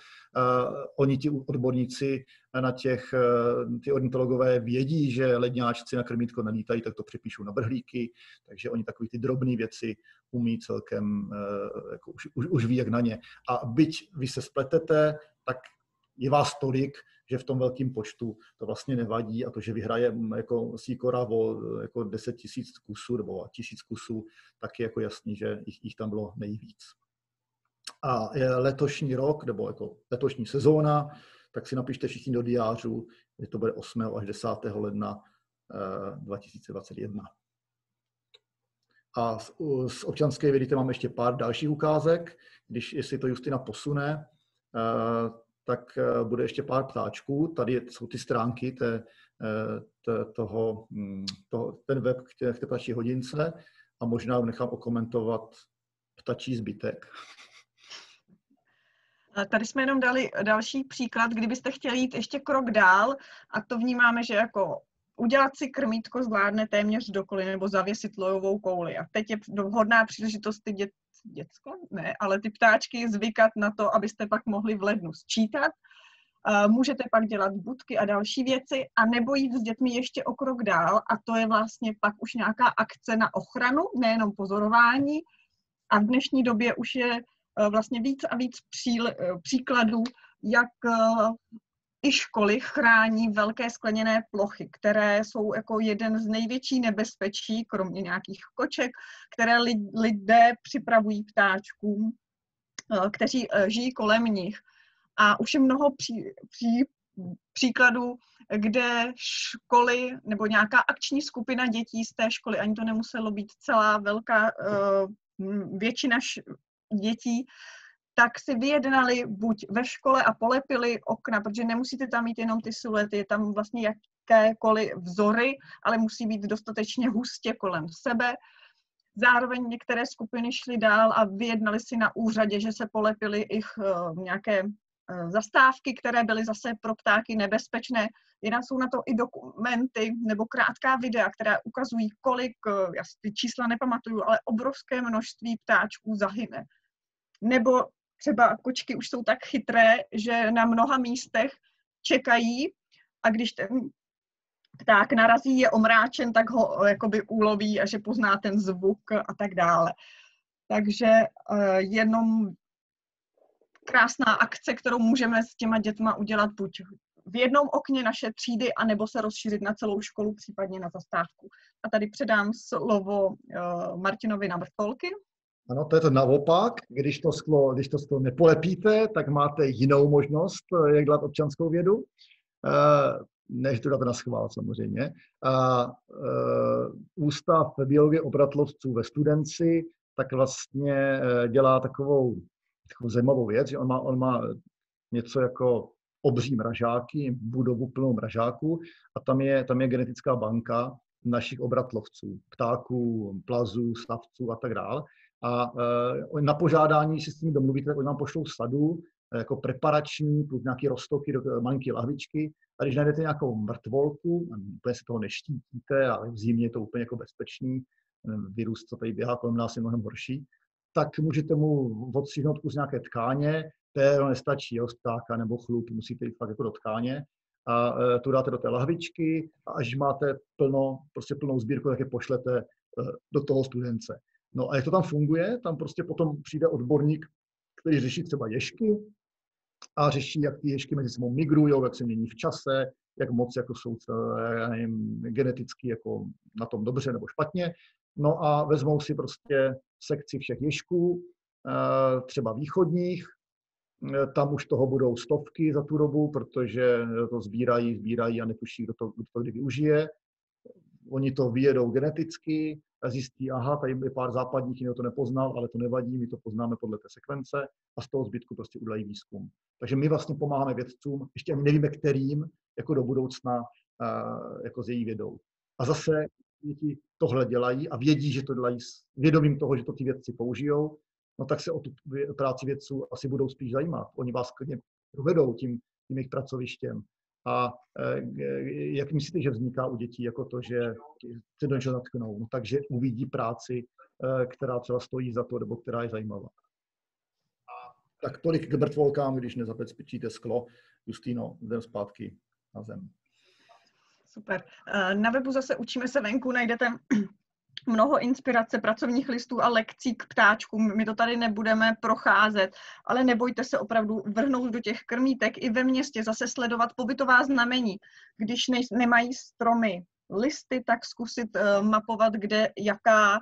oni ti odborníci na těch, uh, ty ornitologové vědí, že ledňáčci na krmítko nelítají, tak to přepíšou na brhlíky, takže oni takové ty drobné věci umí celkem, uh, jako už, už, už ví, jak na ně. A byť vy se spletete, tak je vás tolik, že v tom velkém počtu to vlastně nevadí a to, že vyhraje mm, jako Sikora o jako 10 tisíc kusů nebo tisíc kusů, tak je jako jasný, že jich, jich tam bylo nejvíc. A letošní rok, nebo jako letošní sezóna, tak si napište všichni do diářů, že to bude 8. až 10. ledna 2021. Eh, a z, občanské vědy mám ještě pár dalších ukázek, když jestli to Justina posune, eh, tak eh, bude ještě pár ptáčků. Tady jsou ty stránky té, té, toho, hm, toho, ten web k té ptačí hodince a možná nechám okomentovat ptačí zbytek. Tady jsme jenom dali další příklad, kdybyste chtěli jít ještě krok dál a to vnímáme, že jako udělat si krmítko zvládne téměř dokoliv nebo zavěsit lojovou kouli. A teď je vhodná příležitost ty dět, děcko, ne, ale ty ptáčky zvykat na to, abyste pak mohli v lednu sčítat. Můžete pak dělat budky a další věci a nebo jít s dětmi ještě o krok dál a to je vlastně pak už nějaká akce na ochranu, nejenom pozorování. A v dnešní době už je vlastně víc a víc příl, e, příkladů, jak e, i školy chrání velké skleněné plochy, které jsou jako jeden z největší nebezpečí, kromě nějakých koček, které lidé připravují ptáčkům, eh, kteří eh, žijí kolem nich. A už je mnoho pří, pří, příkladů, kde školy nebo nějaká akční skupina dětí z té školy, ani to nemuselo být celá velká většina dětí, tak si vyjednali buď ve škole a polepili okna, protože nemusíte tam mít jenom ty siluety, je tam vlastně jakékoliv vzory, ale musí být dostatečně hustě kolem sebe. Zároveň některé skupiny šly dál a vyjednali si na úřadě, že se polepili ich uh, nějaké uh, zastávky, které byly zase pro ptáky nebezpečné. Jinak jsou na to i dokumenty nebo krátká videa, které ukazují, kolik, uh, já si ty čísla nepamatuju, ale obrovské množství ptáčků zahyne. Nebo třeba kočky už jsou tak chytré, že na mnoha místech čekají a když ten pták narazí, je omráčen, tak ho jakoby uloví a že pozná ten zvuk a tak dále. Takže uh, jenom krásná akce, kterou můžeme s těma dětma udělat buď v jednom okně naše třídy, anebo se rozšířit na celou školu, případně na zastávku. A tady předám slovo uh, Martinovi na vrtolky. Ano, to je to naopak. Když to sklo, když to sklo nepolepíte, tak máte jinou možnost, eh, jak dělat občanskou vědu, eh, než to dáte na schvál samozřejmě. A eh, Ústav biologie obratlovců ve Studenci tak vlastně dělá takovou, takovou zajímavou věc, že on má, on má něco jako obří mražáky, budovu plnou mražáků a tam je, tam je genetická banka našich obratlovců, ptáků, plazů, stavců a tak dále a e, na požádání si s nimi domluvíte, tak oni vám pošlou sadu e, jako preparační, plus nějaké roztoky do malinké lahvičky. A když najdete nějakou mrtvolku, úplně se toho neštítíte, ale v zimě je to úplně jako bezpečný, virus, co tady běhá kolem nás, je mnohem horší, tak můžete mu odstřihnout kus nějaké tkáně, péro nestačí, jo, ptáka nebo chlup, musíte jít fakt jako do tkáně a tu dáte do té lahvičky a až máte plno, prostě plnou sbírku, tak je pošlete do toho studence. No a jak to tam funguje, tam prostě potom přijde odborník, který řeší třeba ješky a řeší, jak ty ješky mezi sebou migrují, jak se mění v čase, jak moc jako jsou já nevím, geneticky jako na tom dobře nebo špatně. No a vezmou si prostě sekci všech ješků, eh, třeba východních, eh, tam už toho budou stovky za tu dobu, protože to sbírají, sbírají a netuší, kdo to, kdo to kdy využije. Oni to vyjedou geneticky, zjistí, aha, tady je pár západních, jiný to nepoznal, ale to nevadí, my to poznáme podle té sekvence a z toho zbytku prostě udělají výzkum. Takže my vlastně pomáháme vědcům, ještě ani nevíme kterým, jako do budoucna, jako s její vědou. A zase děti tohle dělají a vědí, že to dělají s vědomím toho, že to ty vědci použijou, no tak se o tu práci vědců asi budou spíš zajímat. Oni vás klidně provedou tím, tím jejich pracovištěm. A e, jak myslíte, že vzniká u dětí jako to, že se do něčeho natknou? No, takže uvidí práci, e, která třeba stojí za to, nebo která je zajímavá. Tak tolik k mrtvolkám, když nezapečíte sklo. Justino, jdem zpátky na zem. Super. E, na webu zase Učíme se venku najdete mnoho inspirace, pracovních listů a lekcí k ptáčkům. My to tady nebudeme procházet, ale nebojte se opravdu vrhnout do těch krmítek i ve městě, zase sledovat pobytová znamení. Když ne, nemají stromy listy, tak zkusit uh, mapovat, kde jaká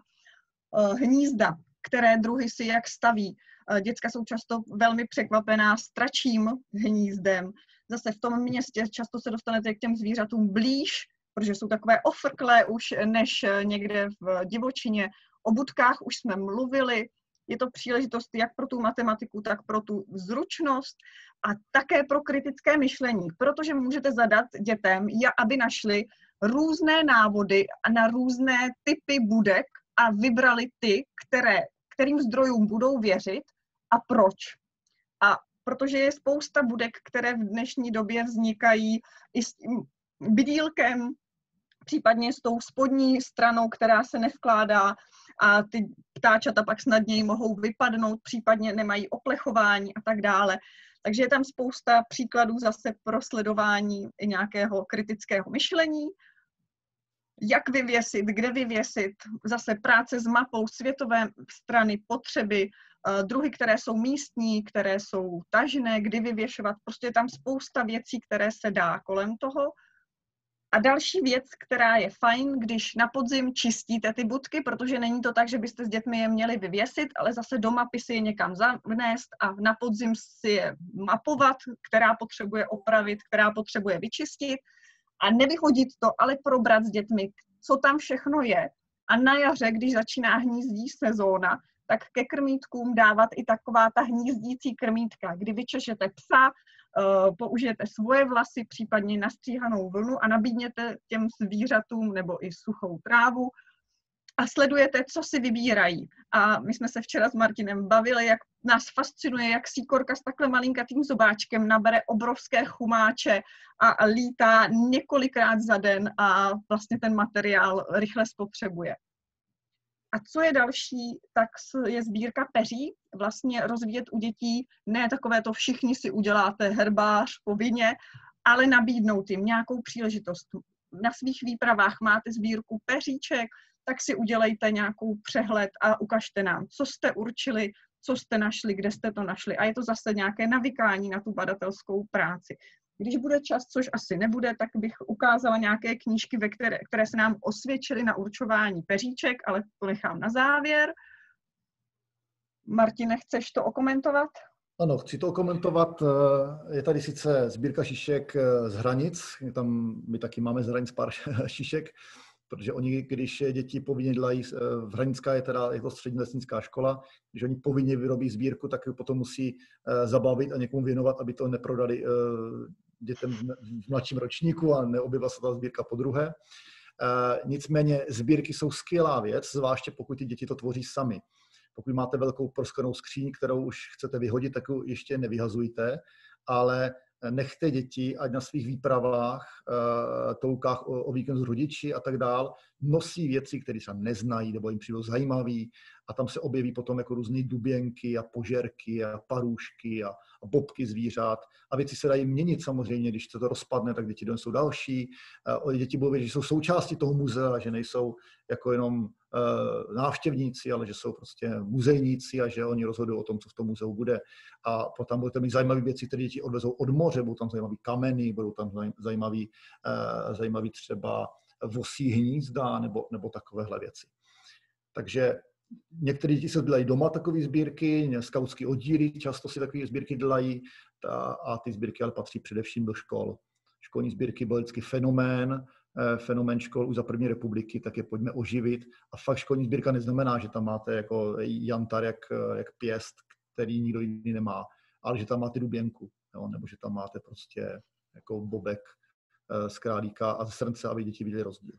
uh, hnízda, které druhy si jak staví. Uh, děcka jsou často velmi překvapená stračím hnízdem. Zase v tom městě často se dostanete k těm zvířatům blíž, protože jsou takové ofrklé už než někde v divočině. O budkách už jsme mluvili, je to příležitost jak pro tu matematiku, tak pro tu zručnost a také pro kritické myšlení, protože můžete zadat dětem, aby našli různé návody na různé typy budek a vybrali ty, které, kterým zdrojům budou věřit a proč. A protože je spousta budek, které v dnešní době vznikají i s tím bydílkem, případně s tou spodní stranou, která se nevkládá a ty ptáčata pak snadněji mohou vypadnout, případně nemají oplechování a tak dále. Takže je tam spousta příkladů zase pro sledování nějakého kritického myšlení, jak vyvěsit, kde vyvěsit, zase práce s mapou světové strany, potřeby, eh, druhy, které jsou místní, které jsou tažné, kdy vyvěšovat. Prostě je tam spousta věcí, které se dá kolem toho. A další věc, která je fajn, když na podzim čistíte ty budky, protože není to tak, že byste s dětmi je měli vyvěsit, ale zase do mapy si je někam zavnést a na podzim si je mapovat, která potřebuje opravit, která potřebuje vyčistit a nevyhodit to, ale probrat s dětmi, co tam všechno je. A na jaře, když začíná hnízdí sezóna, tak ke krmítkům dávat i taková ta hnízdící krmítka, kdy vyčešete psa, použijete svoje vlasy, případně nastříhanou vlnu a nabídněte těm zvířatům nebo i suchou trávu a sledujete, co si vybírají. A my jsme se včera s Martinem bavili, jak nás fascinuje, jak síkorka s takhle malinkatým zobáčkem nabere obrovské chumáče a lítá několikrát za den a vlastně ten materiál rychle spotřebuje. A co je další, tak je sbírka peří, vlastně rozvíjet u dětí ne takové to všichni si uděláte herbář povinně, ale nabídnout jim nějakou příležitost. Na svých výpravách máte sbírku peříček, tak si udělejte nějakou přehled a ukažte nám, co jste určili, co jste našli, kde jste to našli. A je to zase nějaké navykání na tu badatelskou práci. Když bude čas, což asi nebude, tak bych ukázala nějaké knížky, ve které, které se nám osvědčily na určování peříček, ale to nechám na závěr. Martine, chceš to okomentovat? Ano, chci to okomentovat. Eh, je tady sice sbírka šišek eh, z hranic, tam my taky máme z hranic pár šišek, protože oni, když děti povinně dělají, eh, v Hranická je teda je to střední lesnická škola, když oni povinně vyrobí sbírku, tak potom musí zabavit a někomu věnovat, aby to neprodali dětem v mladším ročníku a neobjevila se ta sbírka po druhé. Nicméně sbírky jsou skvělá věc, zvláště pokud ty děti to tvoří sami. Pokud máte velkou prosklenou skříň, kterou už chcete vyhodit, tak ji ještě nevyhazujte, ale nechte děti, ať na svých výpravách, uh, toukách o, o víkendu s rodiči a tak dál, nosí věci, které se neznají nebo jim přijdou zajímavé a tam se objeví potom jako různé duběnky a požerky a parůšky a, a bobky zvířat a věci se dají měnit samozřejmě, když se to rozpadne, tak děti donesou další. Uh, děti budou vědět, že jsou součástí toho muzea, že nejsou jako jenom uh, návštěvníci, ale že jsou prostě muzejníci a že oni rozhodují o tom, co v tom muzeu bude. A potom budete mít zajímavé věci, které děti odvezou od moře, budou tam zajímavé kameny, budou tam zajímavé, uh, zajímavý třeba vosí hnízda nebo, nebo takovéhle věci. Takže některé děti se dělají doma takové sbírky, skautské oddíly často si takové sbírky dělají a ty sbírky ale patří především do škol. Školní sbírky byl vždycky fenomén, eh, fenomén škol už za první republiky, tak je pojďme oživit. A fakt školní sbírka neznamená, že tam máte jako jantar jak, jak pěst, který nikdo jiný nemá, ale že tam máte duběnku, jo? nebo že tam máte prostě jako bobek Eh, z králíka a z srnce, aby děti viděly rozdíl.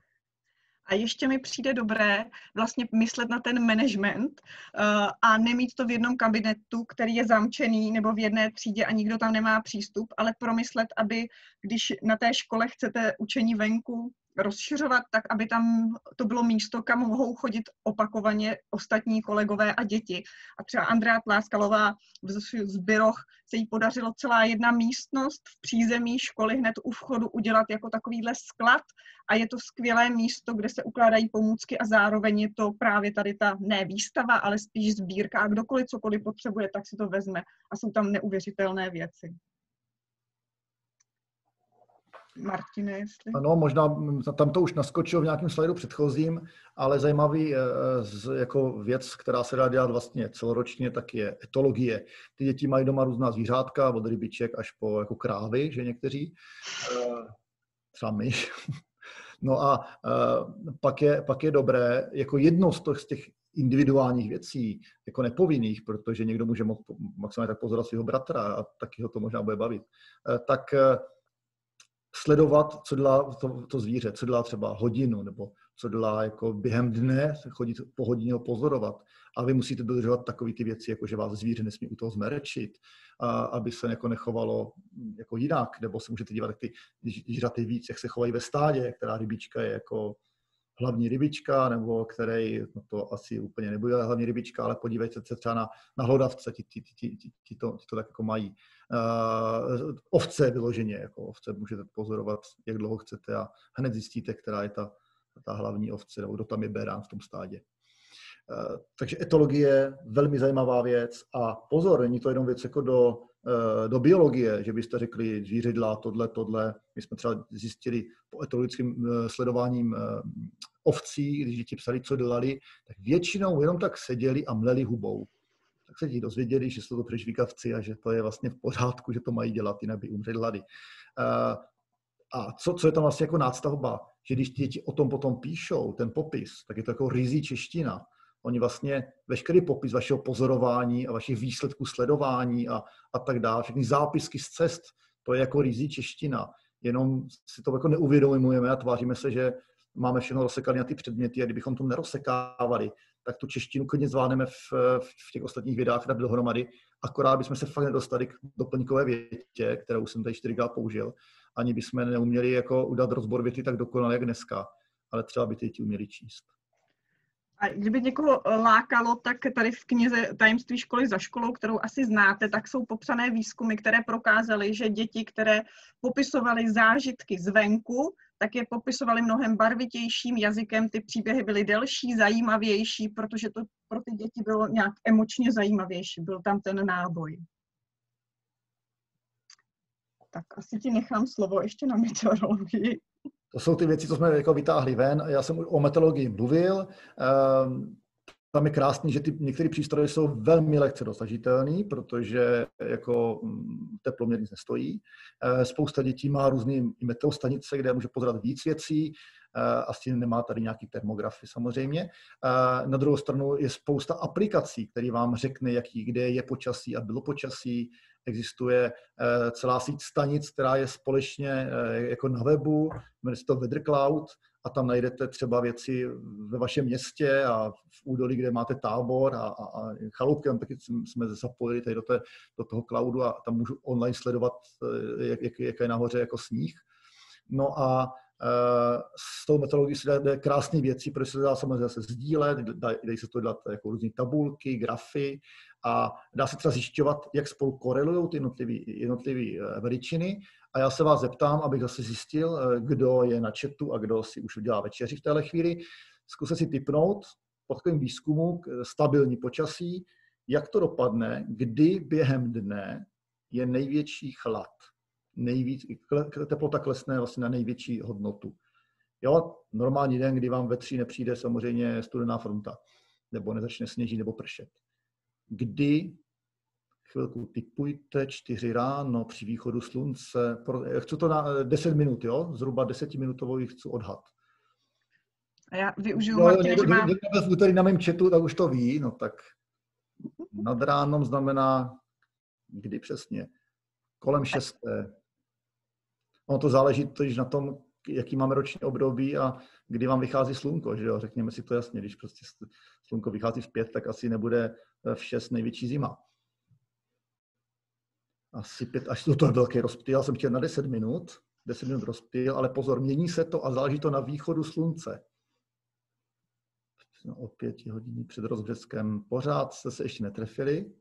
A ještě mi přijde dobré vlastně myslet na ten management uh, a nemít to v jednom kabinetu, který je zamčený nebo v jedné třídě a nikdo tam nemá přístup, ale promyslet, aby když na té škole chcete učení venku rozšiřovat tak, aby tam to bylo místo, kam mohou chodit opakovaně ostatní kolegové a děti. A třeba Andrea Tláskalová v Zbyroch se jí podařilo celá jedna místnost v přízemí školy hned u vchodu udělat jako takovýhle sklad a je to skvělé místo, kde se ukládají pomůcky a zároveň je to právě tady ta ne výstava, ale spíš sbírka a kdokoliv cokoliv potřebuje, tak si to vezme a jsou tam neuvěřitelné věci. Martine, jestli... Ano, možná tam to už naskočilo v nějakém slajdu předchozím, ale zajímavý eh, jako věc, která se dá dělat vlastně celoročně, tak je etologie. Ty děti mají doma různá zvířátka, od rybiček až po jako krávy, že někteří, eh, třeba myš. No a uh, pak, je, pak je dobré, jako jedno z těch, individuálních věcí, jako nepovinných, protože někdo může maximálně tak pozorovat svého bratra a taky ho to možná bude bavit, eh, tak eh, sledovat, co dělá to, to zvíře, co dělá třeba hodinu, nebo co dělá jako během dne, chodit po hodině ho pozorovat. A vy musíte dodržovat takové ty věci, jako že vás zvíře nesmí u toho zmerečit, a aby se jako nechovalo jako jinak, nebo se můžete dívat, jak ty žraty víc, jak se chovají ve stádě, která rybička je jako hlavní rybička, nebo který, no to asi úplně nebude hlavní rybička, ale podívejte se třeba na, na hlodavce, ti, ti, ti, ti, ti, to, ti to tak jako mají. Uh, ovce vyloženě, jako ovce můžete pozorovat, jak dlouho chcete a hned zjistíte, která je ta, ta hlavní ovce, nebo kdo tam je berán v tom stádě. Uh, takže etologie, velmi zajímavá věc a pozor, není to jenom věc jako do, do biologie, že byste řekli zvířidla, tohle, tohle. My jsme třeba zjistili po etologickém sledováním ovcí, když ti psali, co dělali, tak většinou jenom tak seděli a mleli hubou. Tak se ti dozvěděli, že jsou to přežvíkavci a že to je vlastně v pořádku, že to mají dělat, jinak by umřeli hlady. A co, co je tam vlastně jako nástavba, že když ti děti o tom potom píšou, ten popis, tak je to jako rizí čeština. Oni vlastně veškerý popis vašeho pozorování a vašich výsledků sledování a, a tak dále, všechny zápisky z cest, to je jako rizí čeština. Jenom si to jako neuvědomujeme a tváříme se, že máme všechno rozsekané na ty předměty a kdybychom to nerozsekávali, tak tu češtinu klidně zvládneme v, v těch ostatních vědách dát dohromady, akorát bychom se fakt nedostali k doplňkové větě, kterou jsem tady čtyřikrát použil, ani bychom neuměli jako udat rozbor věty tak dokonale, jak dneska, ale třeba by ty děti uměli číst. A kdyby někoho lákalo, tak tady v knize Tajemství školy za školou, kterou asi znáte, tak jsou popsané výzkumy, které prokázaly, že děti, které popisovaly zážitky zvenku, tak je popisovali mnohem barvitějším jazykem, ty příběhy byly delší, zajímavější, protože to pro ty děti bylo nějak emočně zajímavější, byl tam ten náboj. Tak asi ti nechám slovo ještě na meteorologii. To jsou ty věci, co jsme jako vytáhli ven. Já jsem o meteorologii mluvil. Ehm, tam je krásný, že ty některé přístroje jsou velmi lehce dosažitelné, protože jako mm, teplo nic nestojí. Eh, spousta dětí má různé meteostanice, kde může pozorovat víc věcí, eh, asi nemá tady nějaký termografy samozřejmě. Na druhou stranu je spousta aplikací, které vám řekne, jaký, kde je počasí a bylo počasí. Existuje celá síť stanic, která je společně jako na webu, jmenuje se to Weather Cloud, a tam najdete třeba věci ve vašem městě a v údolí, kde máte tábor a, a, a chaloupky, tam taky jsme zapojili tady do, té, do toho cloudu a tam můžu online sledovat, eh, jak, jak, jak je nahoře jako sníh. No a s tou metodologií se dá krásné věci, protože se dá samozřejmě zase sdílet, dají se to dělat jako různé tabulky, grafy a dá se třeba zjišťovat, jak spolu korelují ty jednotlivé eh, veličiny a já se vás zeptám, abych zase zjistil, eh, kdo je na chatu a kdo si už udělá večeři v téhle chvíli. Zkuste si typnout po takovém výzkumu stabilní počasí, jak to dopadne, kdy během dne je největší chlad. Nejvíc, teplota klesne vlastně na největší hodnotu. Jo, normální den, kdy vám ve tří nepřijde samozřejmě studená fronta, nebo nezačne sněžit nebo pršet. Kdy chvilku typujte, čtyři ráno při východu slunce. Chci to na 10 minut, jo? Zhruba desetiminutovou chci odhad. A já využiju, jo, Martin, někdo, že mám... Někdo v úterý na mém chatu, tak už to ví, no tak nad ránom znamená kdy přesně? Kolem šesté. Ono to záleží totiž na tom, jaký máme roční období a kdy vám vychází slunko, že jo? Řekněme si to jasně, když prostě slunko vychází v pět, tak asi nebude v šest největší zima asi pět až to je velký rozptyl. Já jsem chtěl na 10 minut, 10 minut rozptyl, ale pozor, mění se to a záleží to na východu slunce. No, o pěti hodiny před rozbřeskem. Pořád jste se ještě netrefili.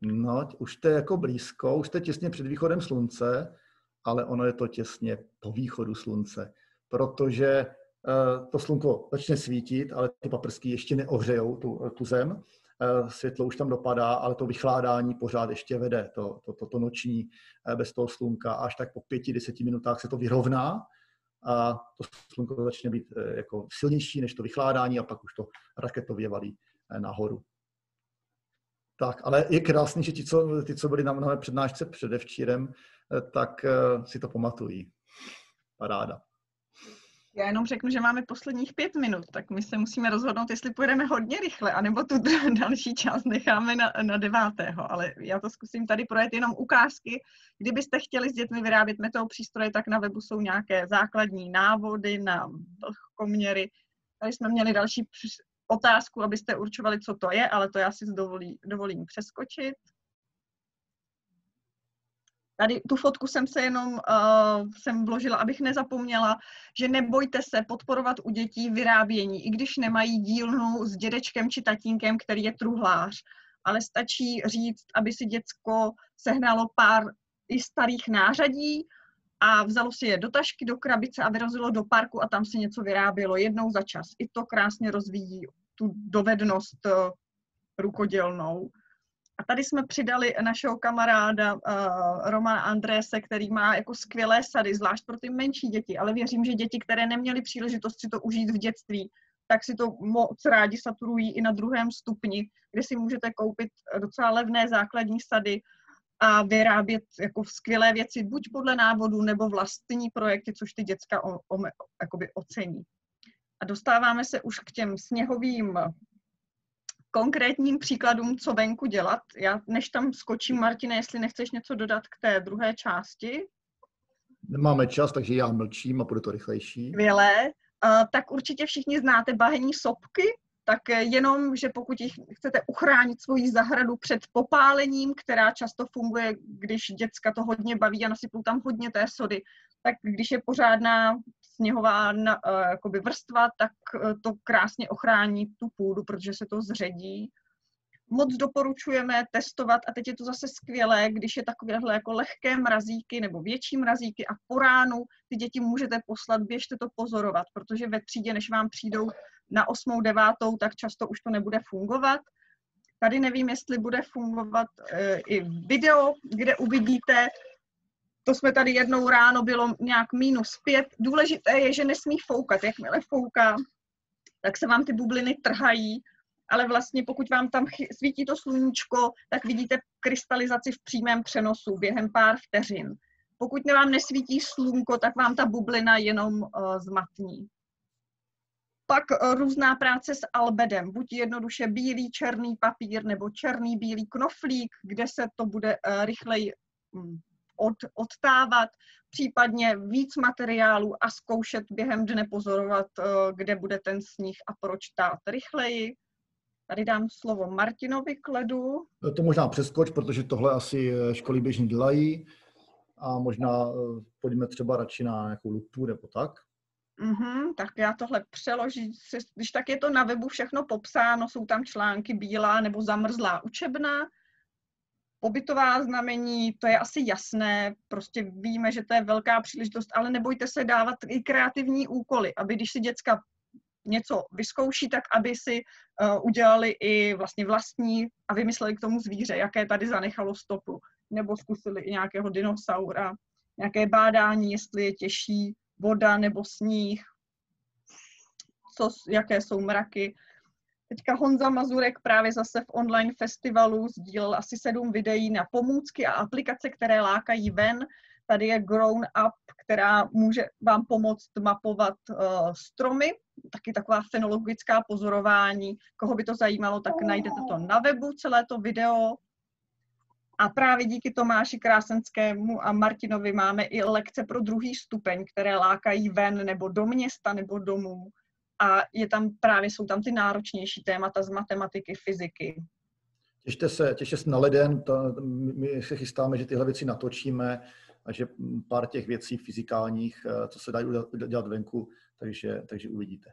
No, už jste jako blízko, už jste těsně před východem slunce, ale ono je to těsně po východu slunce, protože uh, to slunko začne svítit, ale ty paprsky ještě neohřejou tu, tu zem. Eh, světlo už tam dopadá, ale to vychládání pořád ještě vede, to, to, to, to noční eh, bez toho slunka, až tak po pěti, deseti minutách se to vyrovná a to slunko začne být eh, jako silnější než to vychládání a pak už to raketově valí nahoru. Tak, ale je krásný, že ti, co, ti, co byli na mé přednášce předevčírem, tak si to pamatují. Paráda. Já jenom řeknu, že máme posledních pět minut, tak my se musíme rozhodnout, jestli půjdeme hodně rychle, anebo tu další část necháme na, na devátého. Ale já to zkusím tady projet jenom ukázky. Kdybyste chtěli s dětmi vyrábět meteopřístroje, tak na webu jsou nějaké základní návody na vlhkoměry. Tady jsme měli další otázku, abyste určovali, co to je, ale to já si dovolí, dovolím přeskočit. Tady tu fotku jsem se jenom uh, jsem vložila, abych nezapomněla, že nebojte se podporovat u dětí vyrábění, i když nemají dílnu s dědečkem či tatínkem, který je truhlář. Ale stačí říct, aby si děcko sehnalo pár i starých nářadí a vzalo si je do tašky, do krabice a vyrazilo do parku a tam si něco vyrábělo jednou za čas. I to krásně rozvíjí tu dovednost uh, rukodělnou. A tady jsme přidali našeho kamaráda uh, Romana Andrése, který má jako skvělé sady, zvlášť pro ty menší děti, ale věřím, že děti, které neměly příležitost si to užít v dětství, tak si to moc rádi saturují i na druhém stupni, kde si můžete koupit docela levné základní sady a vyrábět jako skvělé věci, buď podle návodu, nebo vlastní projekty, což ty děcka o, o, jakoby ocení. A dostáváme se už k těm sněhovým konkrétním příkladům, co venku dělat. Já než tam skočím, Martine, jestli nechceš něco dodat k té druhé části. Nemáme čas, takže já mlčím a bude to rychlejší. Uh, tak určitě všichni znáte bahení sopky, tak jenom, že pokud jich chcete uchránit svoji zahradu před popálením, která často funguje, když děcka to hodně baví a nasypou tam hodně té sody, tak když je pořádná sněhová na, uh, jakoby vrstva, tak uh, to krásně ochrání tu půdu, protože se to zředí. Moc doporučujeme testovat a teď je to zase skvělé, když je takovéhle jako lehké mrazíky nebo větší mrazíky a po ránu ty děti můžete poslat, běžte to pozorovat, protože ve třídě, než vám přijdou na osmou, devátou, tak často už to nebude fungovat. Tady nevím, jestli bude fungovat e, i video, kde uvidíte, to jsme tady jednou ráno, bylo nějak minus pět. Důležité je, že nesmí foukat. Jakmile fouká, tak se vám ty bubliny trhají, ale vlastně pokud vám tam svítí to sluníčko, tak vidíte krystalizaci v přímém přenosu během pár vteřin. Pokud vám nesvítí slunko, tak vám ta bublina jenom uh, zmatní. Pak uh, různá práce s albedem, buď jednoduše bílý černý papír nebo černý bílý knoflík, kde se to bude uh, rychleji um, od, odtávat, případně víc materiálu a zkoušet během dne pozorovat, eh, kde bude ten sníh a proč tát rychleji. Tady dám slovo Martinovi k ledu. To možná přeskoč, protože tohle asi školy běžně dělají a možná eh, pojďme třeba radši na nějakou lupu nebo tak. Mm-hmm, tak já tohle přeložím. Když tak je to na webu všechno popsáno, jsou tam články bílá nebo zamrzlá učebna, Pobytová znamení, to je asi jasné, prostě víme, že to je velká příležitost, ale nebojte se dávat i kreativní úkoly, aby když si děcka něco vyzkouší, tak aby si uh, udělali i vlastně vlastní a vymysleli k tomu zvíře, jaké tady zanechalo stopu, nebo zkusili i nějakého dinosaura, nějaké bádání, jestli je těžší voda nebo sníh, co, jaké jsou mraky. Teďka Honza Mazurek právě zase v online festivalu sdílel asi sedm videí na pomůcky a aplikace, které lákají ven. Tady je Grown Up, která může vám pomoct mapovat uh, stromy, taky taková fenologická pozorování. Koho by to zajímalo, tak najdete to na webu, celé to video. A právě díky Tomáši Krásenskému a Martinovi máme i lekce pro druhý stupeň, které lákají ven nebo do města nebo domů a je tam právě, jsou tam ty náročnější témata z matematiky, fyziky. Těšte se, těšte se na leden, to, my se chystáme, že tyhle věci natočíme a že pár těch věcí fyzikálních, eh, co se dají dělat venku, takže, takže uvidíte.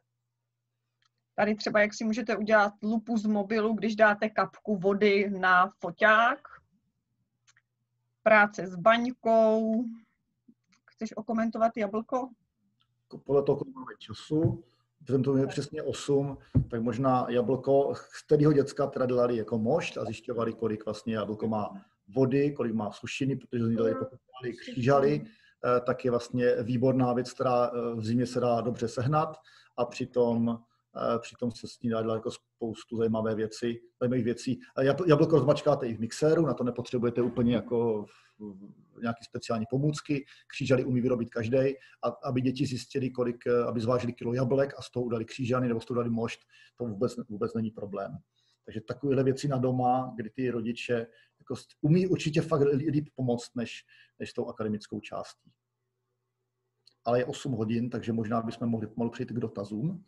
Tady třeba, jak si můžete udělat lupu z mobilu, když dáte kapku vody na foťák. Práce s baňkou. Chceš okomentovat jablko? Podle toho, kolik máme času, vzhledem to je přesně 8, tak možná jablko, z kterého děcka teda dělali jako mošt a zjišťovali, kolik vlastně jablko má vody, kolik má sušiny, protože z ní dali křížali, eh, tak je vlastně výborná věc, která eh, v zimě se dá dobře sehnat. A přitom přitom se s ní dá jako spoustu zajímavé věci, zajímavých věcí. Jablko rozmačkáte i v mixéru, na to nepotřebujete úplně jako nějaké speciální pomůcky. Křížely umí vyrobit každý, aby děti zjistili, kolik, aby zvážili kilo jablek a z toho udali křížany nebo z toho dali mošt, to vůbec, vůbec není problém. Takže takovéhle věci na doma, kdy ty rodiče jako umí určitě fakt líp pomoct, než, než tou akademickou částí. Ale je 8 hodin, takže možná bychom mohli pomalu přijít k dotazům.